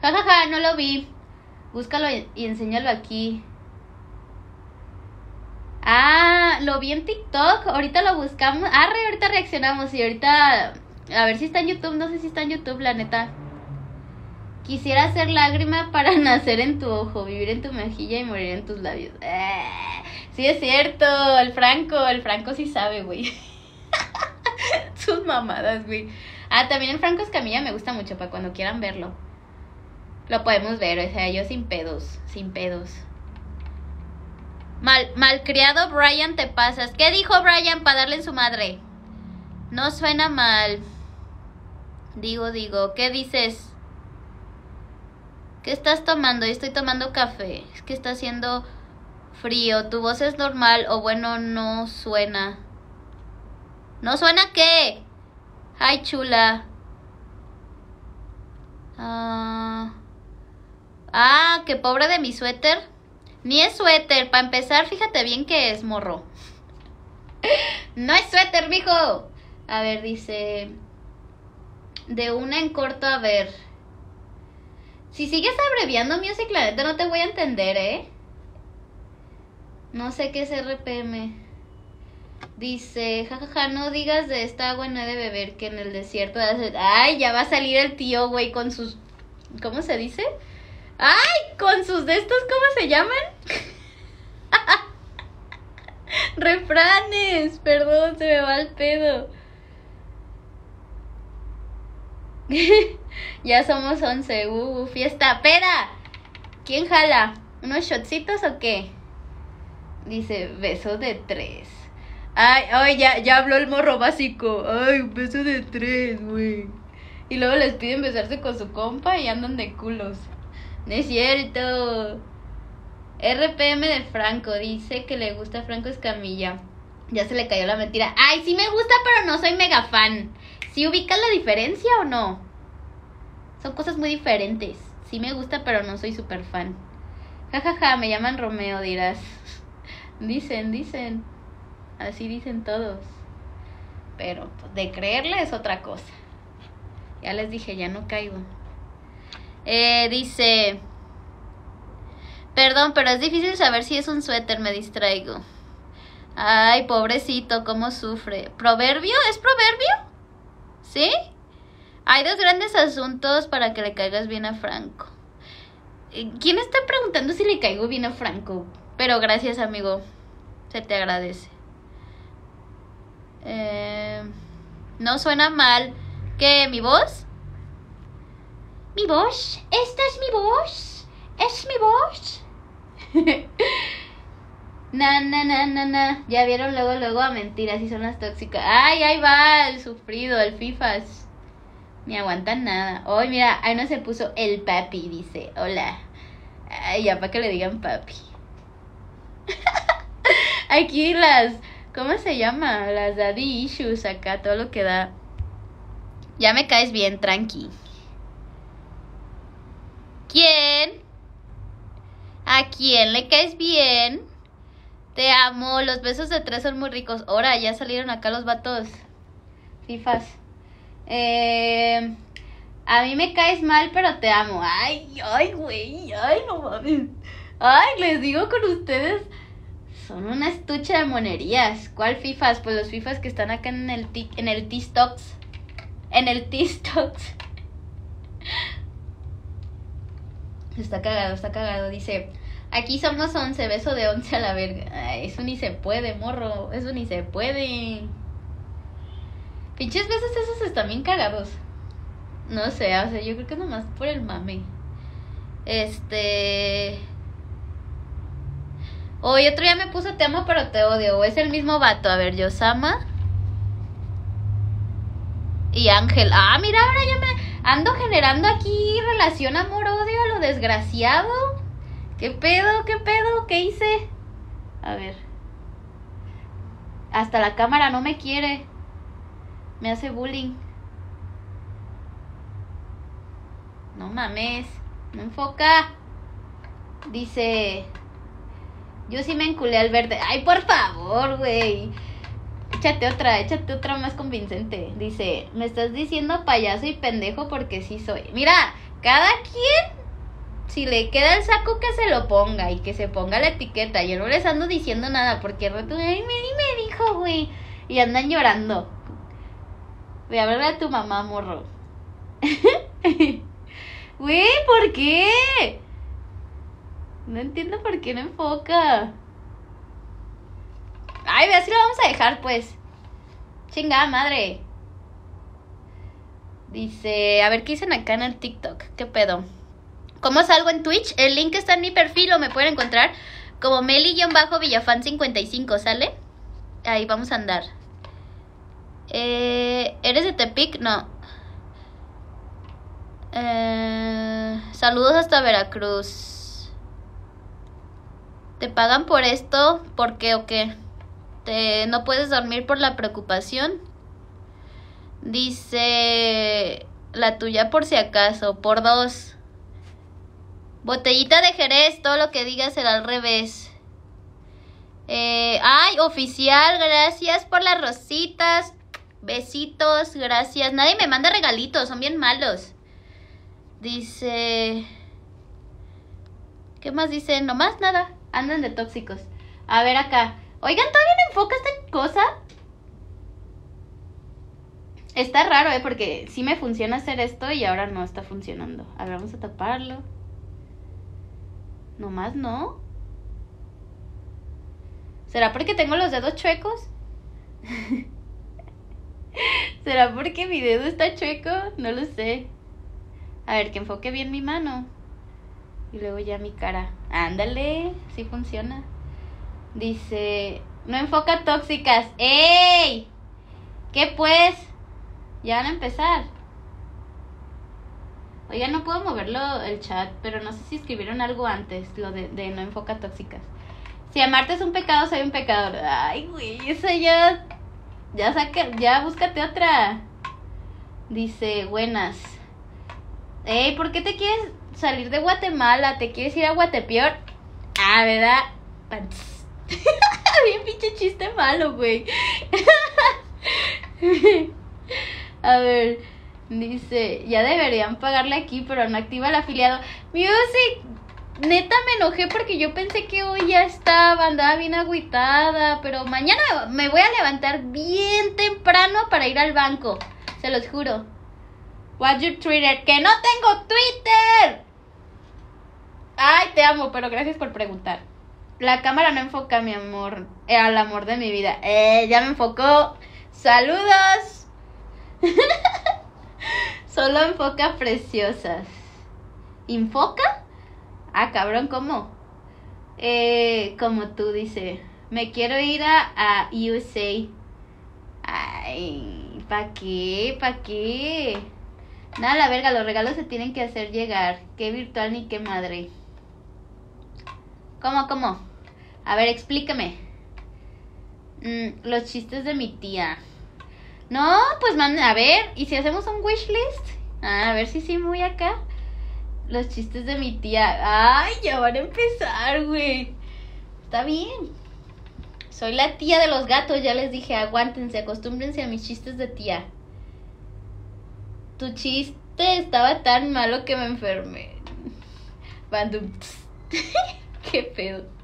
Jajaja, ja, ja, no lo vi. Búscalo y enséñalo aquí. Ah, lo vi en TikTok. Ahorita lo buscamos. Ah, ahorita reaccionamos y ahorita. A ver si está en YouTube. No sé si está en YouTube, la neta. Quisiera ser lágrima para nacer en tu ojo, vivir en tu mejilla y morir en tus labios. Eh, sí es cierto, el Franco, el Franco sí sabe, güey. Sus mamadas, güey. Ah, también el Franco Escamilla me gusta mucho para cuando quieran verlo. Lo podemos ver, o sea, yo sin pedos, sin pedos. Mal, malcriado Brian, te pasas. ¿Qué dijo Brian para darle en su madre? No suena mal. Digo, digo, ¿qué dices? ¿Qué estás tomando? Yo estoy tomando café. Es que está haciendo frío. ¿Tu voz es normal o bueno no suena? ¿No suena qué? Ay, chula. Ah, ah, qué pobre de mi suéter. Ni es suéter. Para empezar, fíjate bien que es morro. no es suéter, mijo. A ver, dice. De una en corto, a ver. Si sigues abreviando Music, no te voy a entender, ¿eh? No sé qué es RPM. Dice, jajaja, no digas de esta agua no de beber que en el desierto. Ay, ya va a salir el tío, güey, con sus... ¿Cómo se dice? Ay, con sus de estos, ¿cómo se llaman? Refranes, perdón, se me va el pedo. ya somos 11. Uh, fiesta. ¡Peda! ¿Quién jala? ¿Unos shotcitos o qué? Dice, beso de tres. Ay, ay, ya, ya habló el morro básico. Ay, beso de tres, güey. Y luego les piden besarse con su compa y andan de culos. No es cierto. RPM de Franco dice que le gusta Franco Escamilla. Ya se le cayó la mentira. Ay, sí me gusta, pero no soy mega fan. ¿Sí ubicas la diferencia o no? Son cosas muy diferentes. Sí me gusta, pero no soy súper fan. Ja, ja, ja, me llaman Romeo, dirás. dicen, dicen. Así dicen todos. Pero pues, de creerle es otra cosa. Ya les dije, ya no caigo. Eh, dice... Perdón, pero es difícil saber si es un suéter, me distraigo. Ay, pobrecito, cómo sufre. ¿Proverbio? ¿Es proverbio? ¿Sí? Hay dos grandes asuntos para que le caigas bien a Franco. Eh, ¿Quién está preguntando si le caigo bien a Franco? Pero gracias, amigo. Se te agradece. Eh, no suena mal. ¿Qué? ¿Mi voz? ¿Mi voz? ¿Esta es mi voz? ¿Es mi voz? na, na, na, na, na. Ya vieron luego, luego a mentiras y son las tóxicas. Ay, ahí va el sufrido, el FIFAs. Ni aguantan nada. Hoy, mira, ahí no se puso el papi, dice. Hola. Ay, ya para que le digan papi. Aquí las. ¿Cómo se llama? Las daddy issues acá, todo lo que da. Ya me caes bien, tranqui. ¿Quién? ¿A quién le caes bien? Te amo, los besos de tres son muy ricos. Ahora, ya salieron acá los vatos. Fifas. Eh, a mí me caes mal, pero te amo. Ay, ay, güey, ay, no mames. Ay, les digo con ustedes, Son una estucha de monerías. ¿Cuál FIFAs? Pues los FIFAs que están acá en el en el T-Stocks. En el T-Stocks. Está cagado, está cagado. Dice, aquí somos 11, beso de 11 a la verga. eso ni se puede, morro. Eso ni se puede. Pinches veces esos están bien cagados. No sé, o sea, yo creo que nomás por el mame. Este... Hoy otro día me puso te amo pero te odio. Es el mismo vato. A ver, Yosama. Y Ángel. Ah, mira, ahora ya me ando generando aquí relación amor-odio a lo desgraciado. ¿Qué pedo? ¿Qué pedo? ¿Qué hice? A ver. Hasta la cámara no me quiere. Me hace bullying. No mames. No enfoca. Dice. Yo sí me enculé al verde. Ay, por favor, güey. Échate otra, échate otra más convincente. Dice, me estás diciendo payaso y pendejo porque sí soy. Mira, cada quien, si le queda el saco, que se lo ponga y que se ponga la etiqueta. Yo no les ando diciendo nada porque rato, ay, me, dijo, güey. Y andan llorando. Voy a hablarle a tu mamá, morro. Güey, ¿por qué? No entiendo por qué no enfoca. Ay, así lo vamos a dejar, pues. Chingada madre. Dice, a ver qué dicen acá en el TikTok. ¿Qué pedo? ¿Cómo salgo en Twitch? El link está en mi perfil o me pueden encontrar como Meli-Villafan55, ¿sale? Ahí vamos a andar. Eh, ¿Eres de Tepic? No. Eh, saludos hasta Veracruz. ¿Te pagan por esto? ¿Por qué o qué? ¿Te, ¿No puedes dormir por la preocupación? Dice la tuya por si acaso, por dos. Botellita de Jerez, todo lo que digas será al revés. Eh, ay, oficial, gracias por las rositas. Besitos, gracias. Nadie me manda regalitos, son bien malos. Dice... ¿Qué más dice? Nomás nada. Andan de tóxicos. A ver acá. Oigan, ¿todavía no enfoca esta cosa? Está raro, ¿eh? Porque sí me funciona hacer esto y ahora no está funcionando. A ver, vamos a taparlo. Nomás no. ¿Será porque tengo los dedos chuecos? ¿Será porque mi dedo está chueco? No lo sé. A ver, que enfoque bien mi mano. Y luego ya mi cara. Ándale, sí funciona. Dice, no enfoca tóxicas. ¡Ey! ¿Qué pues? Ya van a empezar. Oiga, no puedo moverlo el chat, pero no sé si escribieron algo antes, lo de, no enfoca tóxicas. Si amarte es un pecado, soy un pecador. Ay, güey, eso ya. Ya saca, ya búscate otra. Dice, buenas. Ey, ¿por qué te quieres salir de Guatemala, te quieres ir a Guatepeor. Ah, ¿verdad? Bien pinche chiste malo, güey. a ver, dice, ya deberían pagarle aquí, pero no activa el afiliado. Music, neta me enojé porque yo pensé que hoy ya estaba, andaba bien agüitada, pero mañana me voy a levantar bien temprano para ir al banco, se los juro. What's your Twitter? ¡Que no tengo Twitter! Ay, te amo, pero gracias por preguntar. La cámara no enfoca, mi amor, eh, al amor de mi vida. Eh, ya me enfocó. Saludos. Solo enfoca preciosas. ¿Infoca? Ah, cabrón, ¿cómo? Eh, como tú dice, me quiero ir a, a USA. Ay, ¿pa' qué? ¿Pa' qué? Nada, la verga, los regalos se tienen que hacer llegar. Qué virtual ni qué madre. ¿Cómo, cómo? A ver, explícame. Mm, los chistes de mi tía. No, pues manden, a ver, ¿y si hacemos un wishlist? Ah, a ver si sí voy acá. Los chistes de mi tía. Ay, ya van a empezar, güey. Está bien. Soy la tía de los gatos, ya les dije, aguántense, acostúmbrense a mis chistes de tía. Tu chiste estaba tan malo que me enfermé. Bandum. ¿Qué pedo?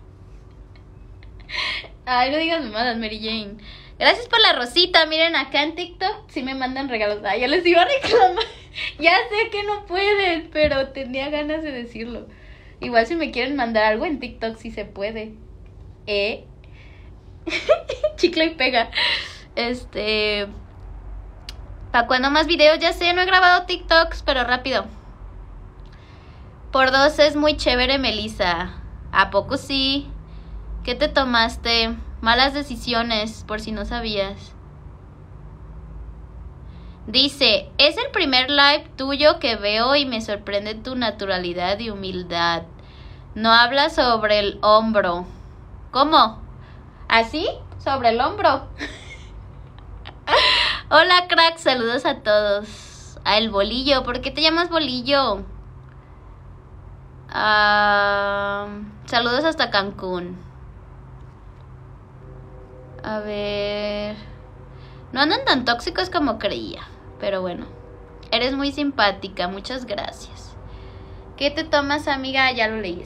Ay, no digas mamadas, Mary Jane. Gracias por la rosita. Miren, acá en TikTok sí me mandan regalos. Ay, ya les iba a reclamar. ya sé que no pueden, pero tenía ganas de decirlo. Igual si me quieren mandar algo en TikTok sí se puede. ¿Eh? Chicle y pega. Este. ¿Para cuando más videos? Ya sé, no he grabado TikToks, pero rápido. Por dos es muy chévere, Melissa. ¿A poco sí? ¿Qué te tomaste? Malas decisiones, por si no sabías. Dice, es el primer live tuyo que veo y me sorprende tu naturalidad y humildad. No hablas sobre el hombro. ¿Cómo? ¿Así? Sobre el hombro. Hola crack, saludos a todos. A el bolillo, ¿por qué te llamas bolillo? Ah, saludos hasta Cancún. A ver. No andan tan tóxicos como creía. Pero bueno. Eres muy simpática, muchas gracias. ¿Qué te tomas, amiga? Ya lo leí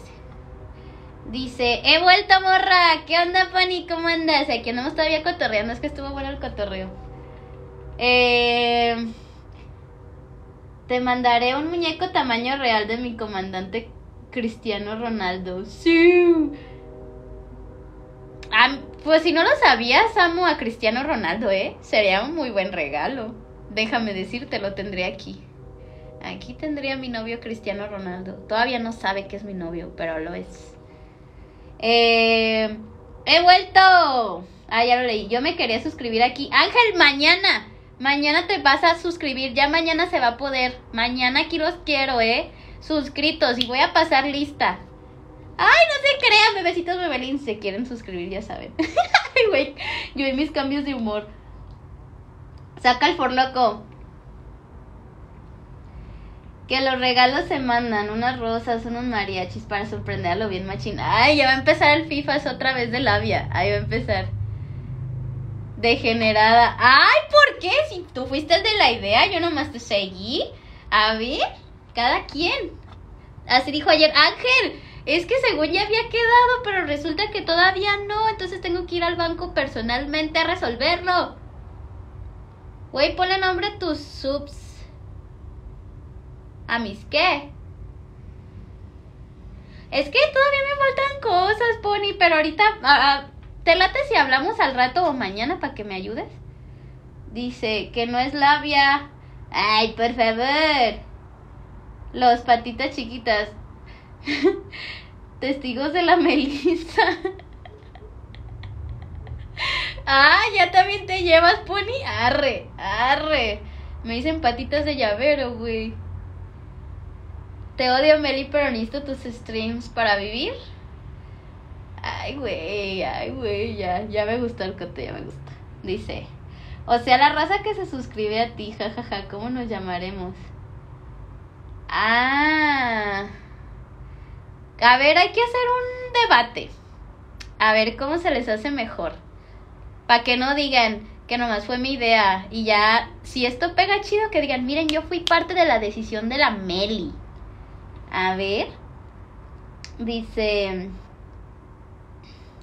Dice, he vuelto morra. ¿Qué onda, Fanny? ¿Cómo andas? Aquí andamos todavía cotorreando. Es que estuvo bueno el cotorreo. Eh, te mandaré un muñeco tamaño real de mi comandante Cristiano Ronaldo. Sí. Pues si no lo sabías, amo a Cristiano Ronaldo, ¿eh? Sería un muy buen regalo. Déjame decirte, lo tendré aquí. Aquí tendría mi novio Cristiano Ronaldo. Todavía no sabe que es mi novio, pero lo es. Eh, he vuelto. Ah, ya lo leí. Yo me quería suscribir aquí. Ángel, mañana. Mañana te vas a suscribir. Ya mañana se va a poder. Mañana aquí los quiero, ¿eh? Suscritos. Y voy a pasar lista. Ay, no se crean, bebecitos bebelín. Se quieren suscribir, ya saben. Ay, güey. Yo y mis cambios de humor. Saca el forloco. Que los regalos se mandan, unas rosas, unos mariachis para sorprender a lo bien machina. Ay, ya va a empezar el FIFA, es otra vez de labia. Ahí va a empezar. Degenerada. Ay, ¿por qué? Si tú fuiste el de la idea, yo nomás te seguí. A ver, cada quien. Así dijo ayer Ángel. Es que según ya había quedado, pero resulta que todavía no. Entonces tengo que ir al banco personalmente a resolverlo. Güey, ponle nombre a tus subs. ¿A mis qué? Es que todavía me faltan cosas, Pony, pero ahorita... Ah, ah, ¿Te late si hablamos al rato o mañana para que me ayudes? Dice que no es labia. Ay, por favor. Los patitas chiquitas. Testigos de la Melissa. ah, ya también te llevas, Pony. Arre, arre. Me dicen patitas de llavero, güey. Te odio, Meli, pero necesito tus streams para vivir. Ay, güey, ay, güey, ya, ya me gustó el cote, ya me gusta. Dice, o sea, la raza que se suscribe a ti, jajaja, ¿cómo nos llamaremos? Ah. A ver, hay que hacer un debate. A ver cómo se les hace mejor. Para que no digan que nomás fue mi idea. Y ya, si esto pega chido, que digan, miren, yo fui parte de la decisión de la Meli. A ver. Dice.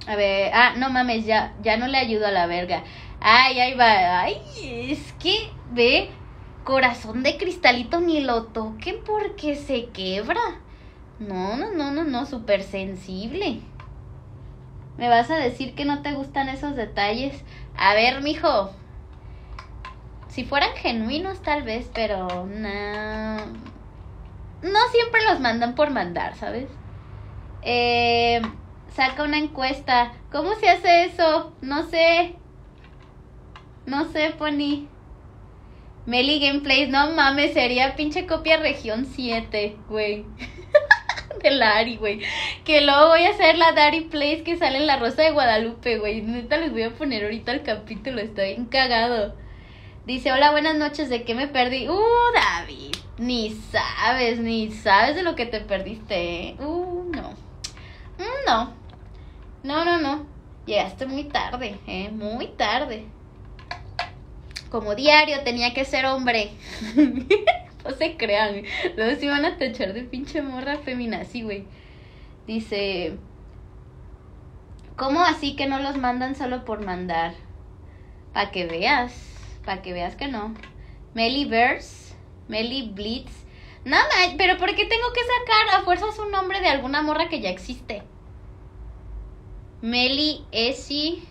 A ver. Ah, no mames, ya, ya no le ayudo a la verga. Ay, ahí va. Ay, es que, ve. Corazón de cristalito ni lo toquen porque se quebra. No, no, no, no, no, súper sensible. ¿Me vas a decir que no te gustan esos detalles? A ver, mijo. Si fueran genuinos, tal vez, pero no no siempre los mandan por mandar, ¿sabes? Eh, saca una encuesta. ¿Cómo se hace eso? No sé. No sé, Pony. Meli Gameplays, no mames, sería pinche copia región 7, güey. de la Ari, güey. Que luego voy a hacer la Dari Plays que sale en la Rosa de Guadalupe, güey. Neta les voy a poner ahorita el capítulo, estoy encagado. Dice, hola, buenas noches, ¿de qué me perdí? Uh, David. Ni sabes, ni sabes de lo que te perdiste. ¿eh? Uh, no. Mm, no. No, no, no. Llegaste muy tarde, ¿eh? Muy tarde. Como diario tenía que ser hombre. no se crean. Luego se iban a tachar de pinche morra feminazi, güey. Dice... ¿Cómo así que no los mandan solo por mandar? Para que veas, para que veas que no. Melly Verse, Melly Blitz. Nada, pero ¿por qué tengo que sacar a fuerza su nombre de alguna morra que ya existe? Meli Esi.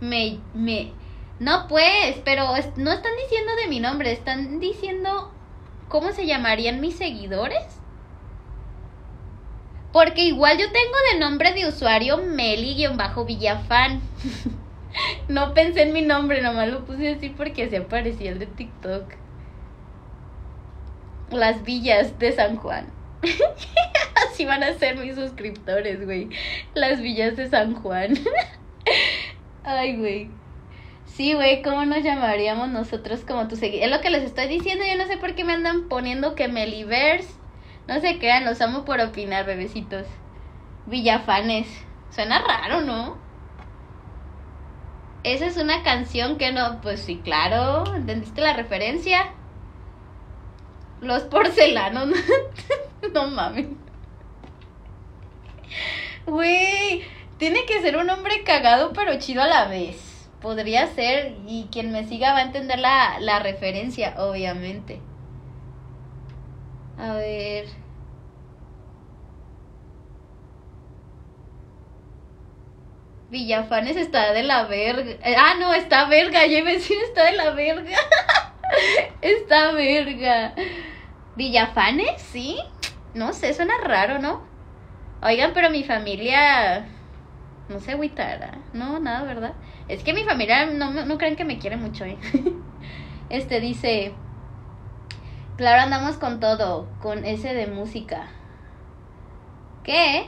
Me, me. No pues, pero no están diciendo de mi nombre, están diciendo cómo se llamarían mis seguidores. Porque igual yo tengo de nombre de usuario Meli-Villafan. no pensé en mi nombre, nomás lo puse así porque se aparecía el de TikTok. Las villas de San Juan. así van a ser mis suscriptores, güey. Las villas de San Juan. Ay, güey. Sí, güey, ¿cómo nos llamaríamos nosotros como tu seguidores? Es lo que les estoy diciendo, yo no sé por qué me andan poniendo que Meliverse no se crean, los amo por opinar, bebecitos. Villafanes. Suena raro, ¿no? Esa es una canción que no, pues sí, claro. ¿Entendiste la referencia? Los porcelanos. no mames. Güey, tiene que ser un hombre cagado pero chido a la vez. Podría ser, y quien me siga va a entender la, la referencia, obviamente. A ver. Villafanes está de la verga. Ah, no, está verga. Ya iba a decir está de la verga. está verga. Villafanes, sí. No sé, suena raro, ¿no? Oigan, pero mi familia. No se agüitará. No, nada, ¿verdad? Es que mi familia no, no creen que me quiere mucho, ¿eh? Este dice. Claro, andamos con todo, con ese de música. ¿Qué?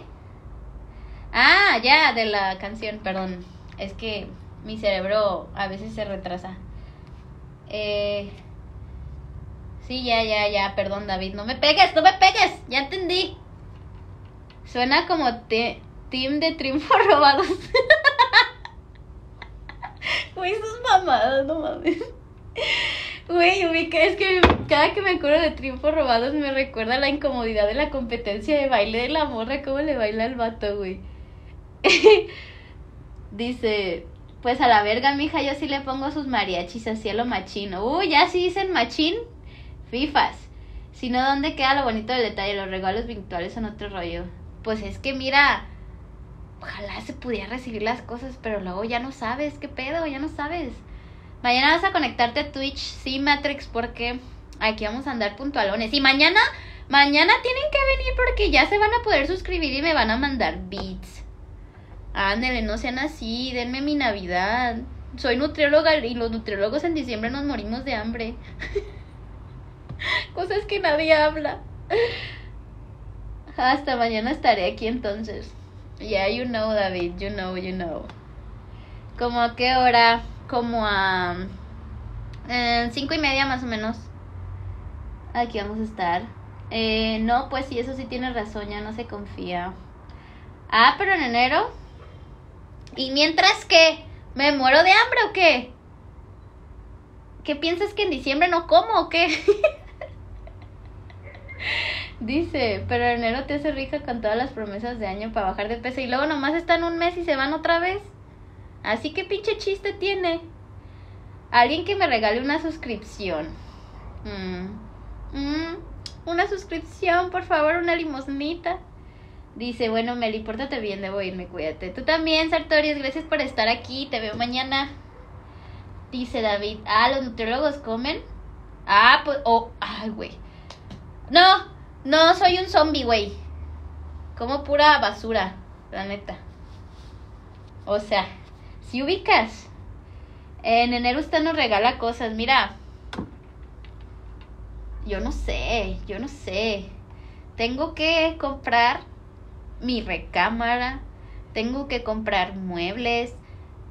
Ah, ya, de la canción, perdón. Es que mi cerebro a veces se retrasa. Eh... Sí, ya, ya, ya, perdón David. No me pegues, no me pegues, ya entendí. Suena como team de triunfo robados. Güey, sus mamadas, no mames. Güey, es que cada que me acuerdo de triunfos robados me recuerda la incomodidad de la competencia de baile de la morra, cómo le baila el vato, güey. Dice, pues a la verga, mija, yo sí le pongo sus mariachis a cielo machino. Uy, ya sí dicen machín, fifas. Si no, ¿dónde queda lo bonito del detalle? Los regalos virtuales son otro rollo. Pues es que mira, ojalá se pudiera recibir las cosas, pero luego ya no sabes, ¿qué pedo? Ya no sabes. Mañana vas a conectarte a Twitch, sí, Matrix, porque aquí vamos a andar puntualones. Y mañana, mañana tienen que venir porque ya se van a poder suscribir y me van a mandar beats. Ándale, no sean así, denme mi Navidad. Soy nutrióloga y los nutriólogos en diciembre nos morimos de hambre. Cosas que nadie habla. Hasta mañana estaré aquí entonces. Yeah, you know, David, you know, you know. ¿Como a qué hora? como a eh, cinco y media más o menos. Aquí vamos a estar. Eh, no, pues sí, eso sí tiene razón, ya no se confía. Ah, pero en enero. ¿Y mientras qué? ¿Me muero de hambre o qué? ¿Qué piensas que en diciembre no como o qué? Dice, pero en enero te hace rica con todas las promesas de año para bajar de peso y luego nomás están un mes y se van otra vez. Así que pinche chiste tiene. Alguien que me regale una suscripción. Mm. Mm. Una suscripción, por favor, una limosnita. Dice, bueno, Meli, pórtate bien, debo irme, cuídate. Tú también, Sartorius, gracias por estar aquí, te veo mañana. Dice David, ah, los nutriólogos comen. Ah, pues, oh, ay, güey. No, no, soy un zombie, güey. Como pura basura, la neta. O sea, si ubicas, en enero usted nos regala cosas, mira. Yo no sé, yo no sé. Tengo que comprar mi recámara, tengo que comprar muebles,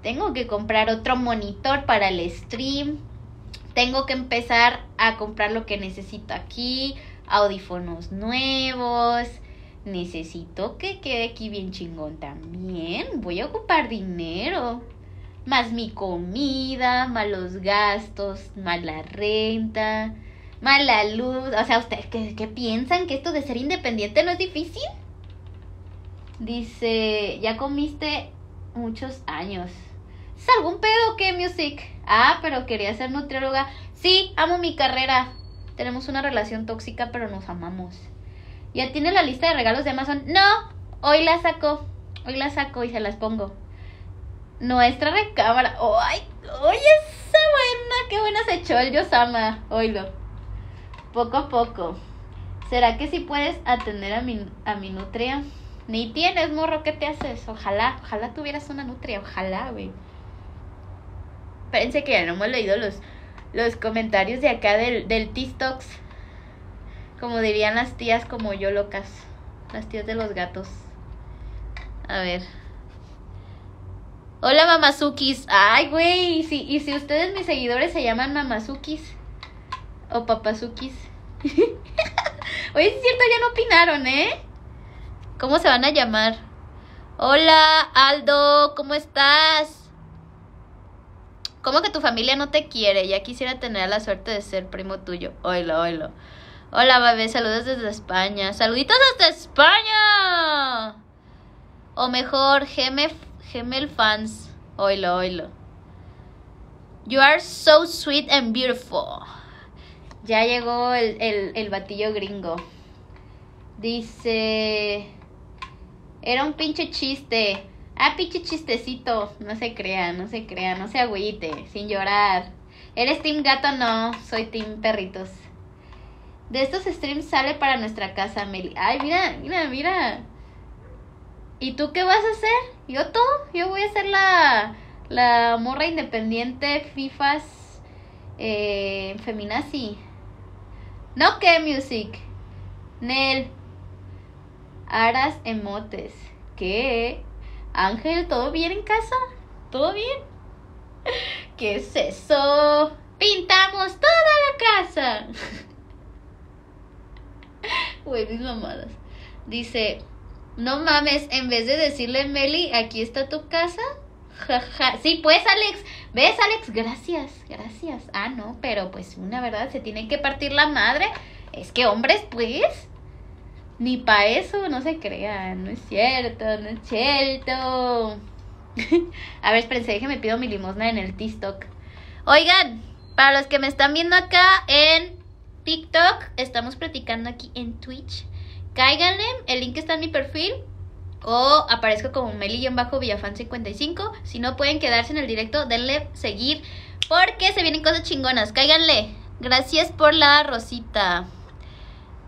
tengo que comprar otro monitor para el stream, tengo que empezar a comprar lo que necesito aquí, audífonos nuevos, necesito que quede aquí bien chingón también. Voy a ocupar dinero. Más mi comida, más los gastos, más la renta, mala luz. O sea, ¿ustedes qué, piensan? ¿Que esto de ser independiente no es difícil? Dice, ya comiste muchos años. ¿Es algún pedo qué, Music? Ah, pero quería ser nutrióloga. Sí, amo mi carrera. Tenemos una relación tóxica, pero nos amamos. ¿Ya tiene la lista de regalos de Amazon? No, hoy la saco. Hoy la saco y se las pongo. Nuestra recámara. ¡Ay! ¡Oye, esa buena! ¡Qué buena se echó el Yosama! Oílo. Poco a poco. ¿Será que si puedes atender a mi, a mi nutria? Ni tienes, morro, ¿qué te haces? Ojalá, ojalá tuvieras una nutria, ojalá, güey. Espérense que ya no hemos leído los, los comentarios de acá del, del TikToks. Como dirían las tías como yo locas. Las tías de los gatos. A ver. Hola mamazukis. Ay, güey. Y si, y si ustedes mis seguidores se llaman mamazukis. O papazukis. Oye, es cierto, ya no opinaron, ¿eh? ¿Cómo se van a llamar? Hola, Aldo, ¿cómo estás? ¿Cómo que tu familia no te quiere? Ya quisiera tener la suerte de ser primo tuyo. Oilo, oilo. Hola, bebé, saludos desde España. Saluditos desde España. O mejor, Gemel, Gemel fans. Oilo, oilo. You are so sweet and beautiful. Ya llegó el, el, el batillo gringo. Dice... Era un pinche chiste. Ah, pinche chistecito. No se crea, no se crea, no se agüite, sin llorar. ¿Eres Team Gato? No, soy Team Perritos. De estos streams sale para nuestra casa, Meli. Ay, mira, mira, mira. ¿Y tú qué vas a hacer? ¿Yo todo? Yo voy a ser la, la morra independiente, FIFAs, eh, feminazi. No que music. Nel. Aras emotes. ¿Qué? Ángel, ¿todo bien en casa? ¿Todo bien? ¿Qué es eso? Pintamos toda la casa. Güey, mis mamadas. Dice, no mames, en vez de decirle Meli, aquí está tu casa. Sí, pues Alex. ¿Ves, Alex? Gracias, gracias. Ah, no, pero pues una verdad, se tiene que partir la madre. Es que hombres, pues. Ni para eso, no se crean. No es cierto, no es cierto. A ver, espérense, déjenme pido mi limosna en el TikTok. Oigan, para los que me están viendo acá en TikTok, estamos platicando aquí en Twitch. Cáiganle, el link está en mi perfil. O aparezco como Meli-Villafan55. Si no pueden quedarse en el directo, denle seguir. Porque se vienen cosas chingonas. Cáiganle. Gracias por la rosita.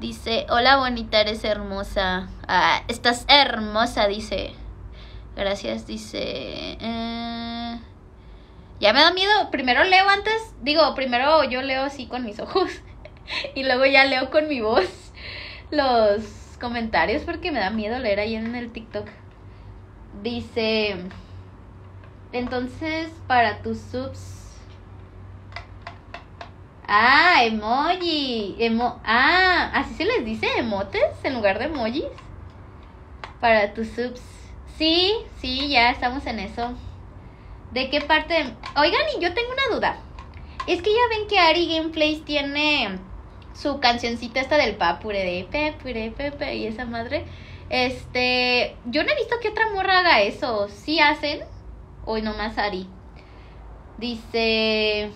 Dice, hola bonita, eres hermosa. Ah, estás hermosa, dice. Gracias, dice. Eh, ya me da miedo. Primero leo antes. Digo, primero yo leo así con mis ojos. y luego ya leo con mi voz los comentarios porque me da miedo leer ahí en el TikTok. Dice, entonces para tus subs... Ah, emoji. Emo ah, así se les dice emotes en lugar de emojis. Para tus subs. Sí, sí, ya estamos en eso. ¿De qué parte? Oigan, y yo tengo una duda. Es que ya ven que Ari Gameplays tiene su cancioncita esta del papure de pepure, pepe y esa madre. Este, yo no he visto que otra morra haga eso. ¿Sí hacen? Hoy nomás Ari. Dice,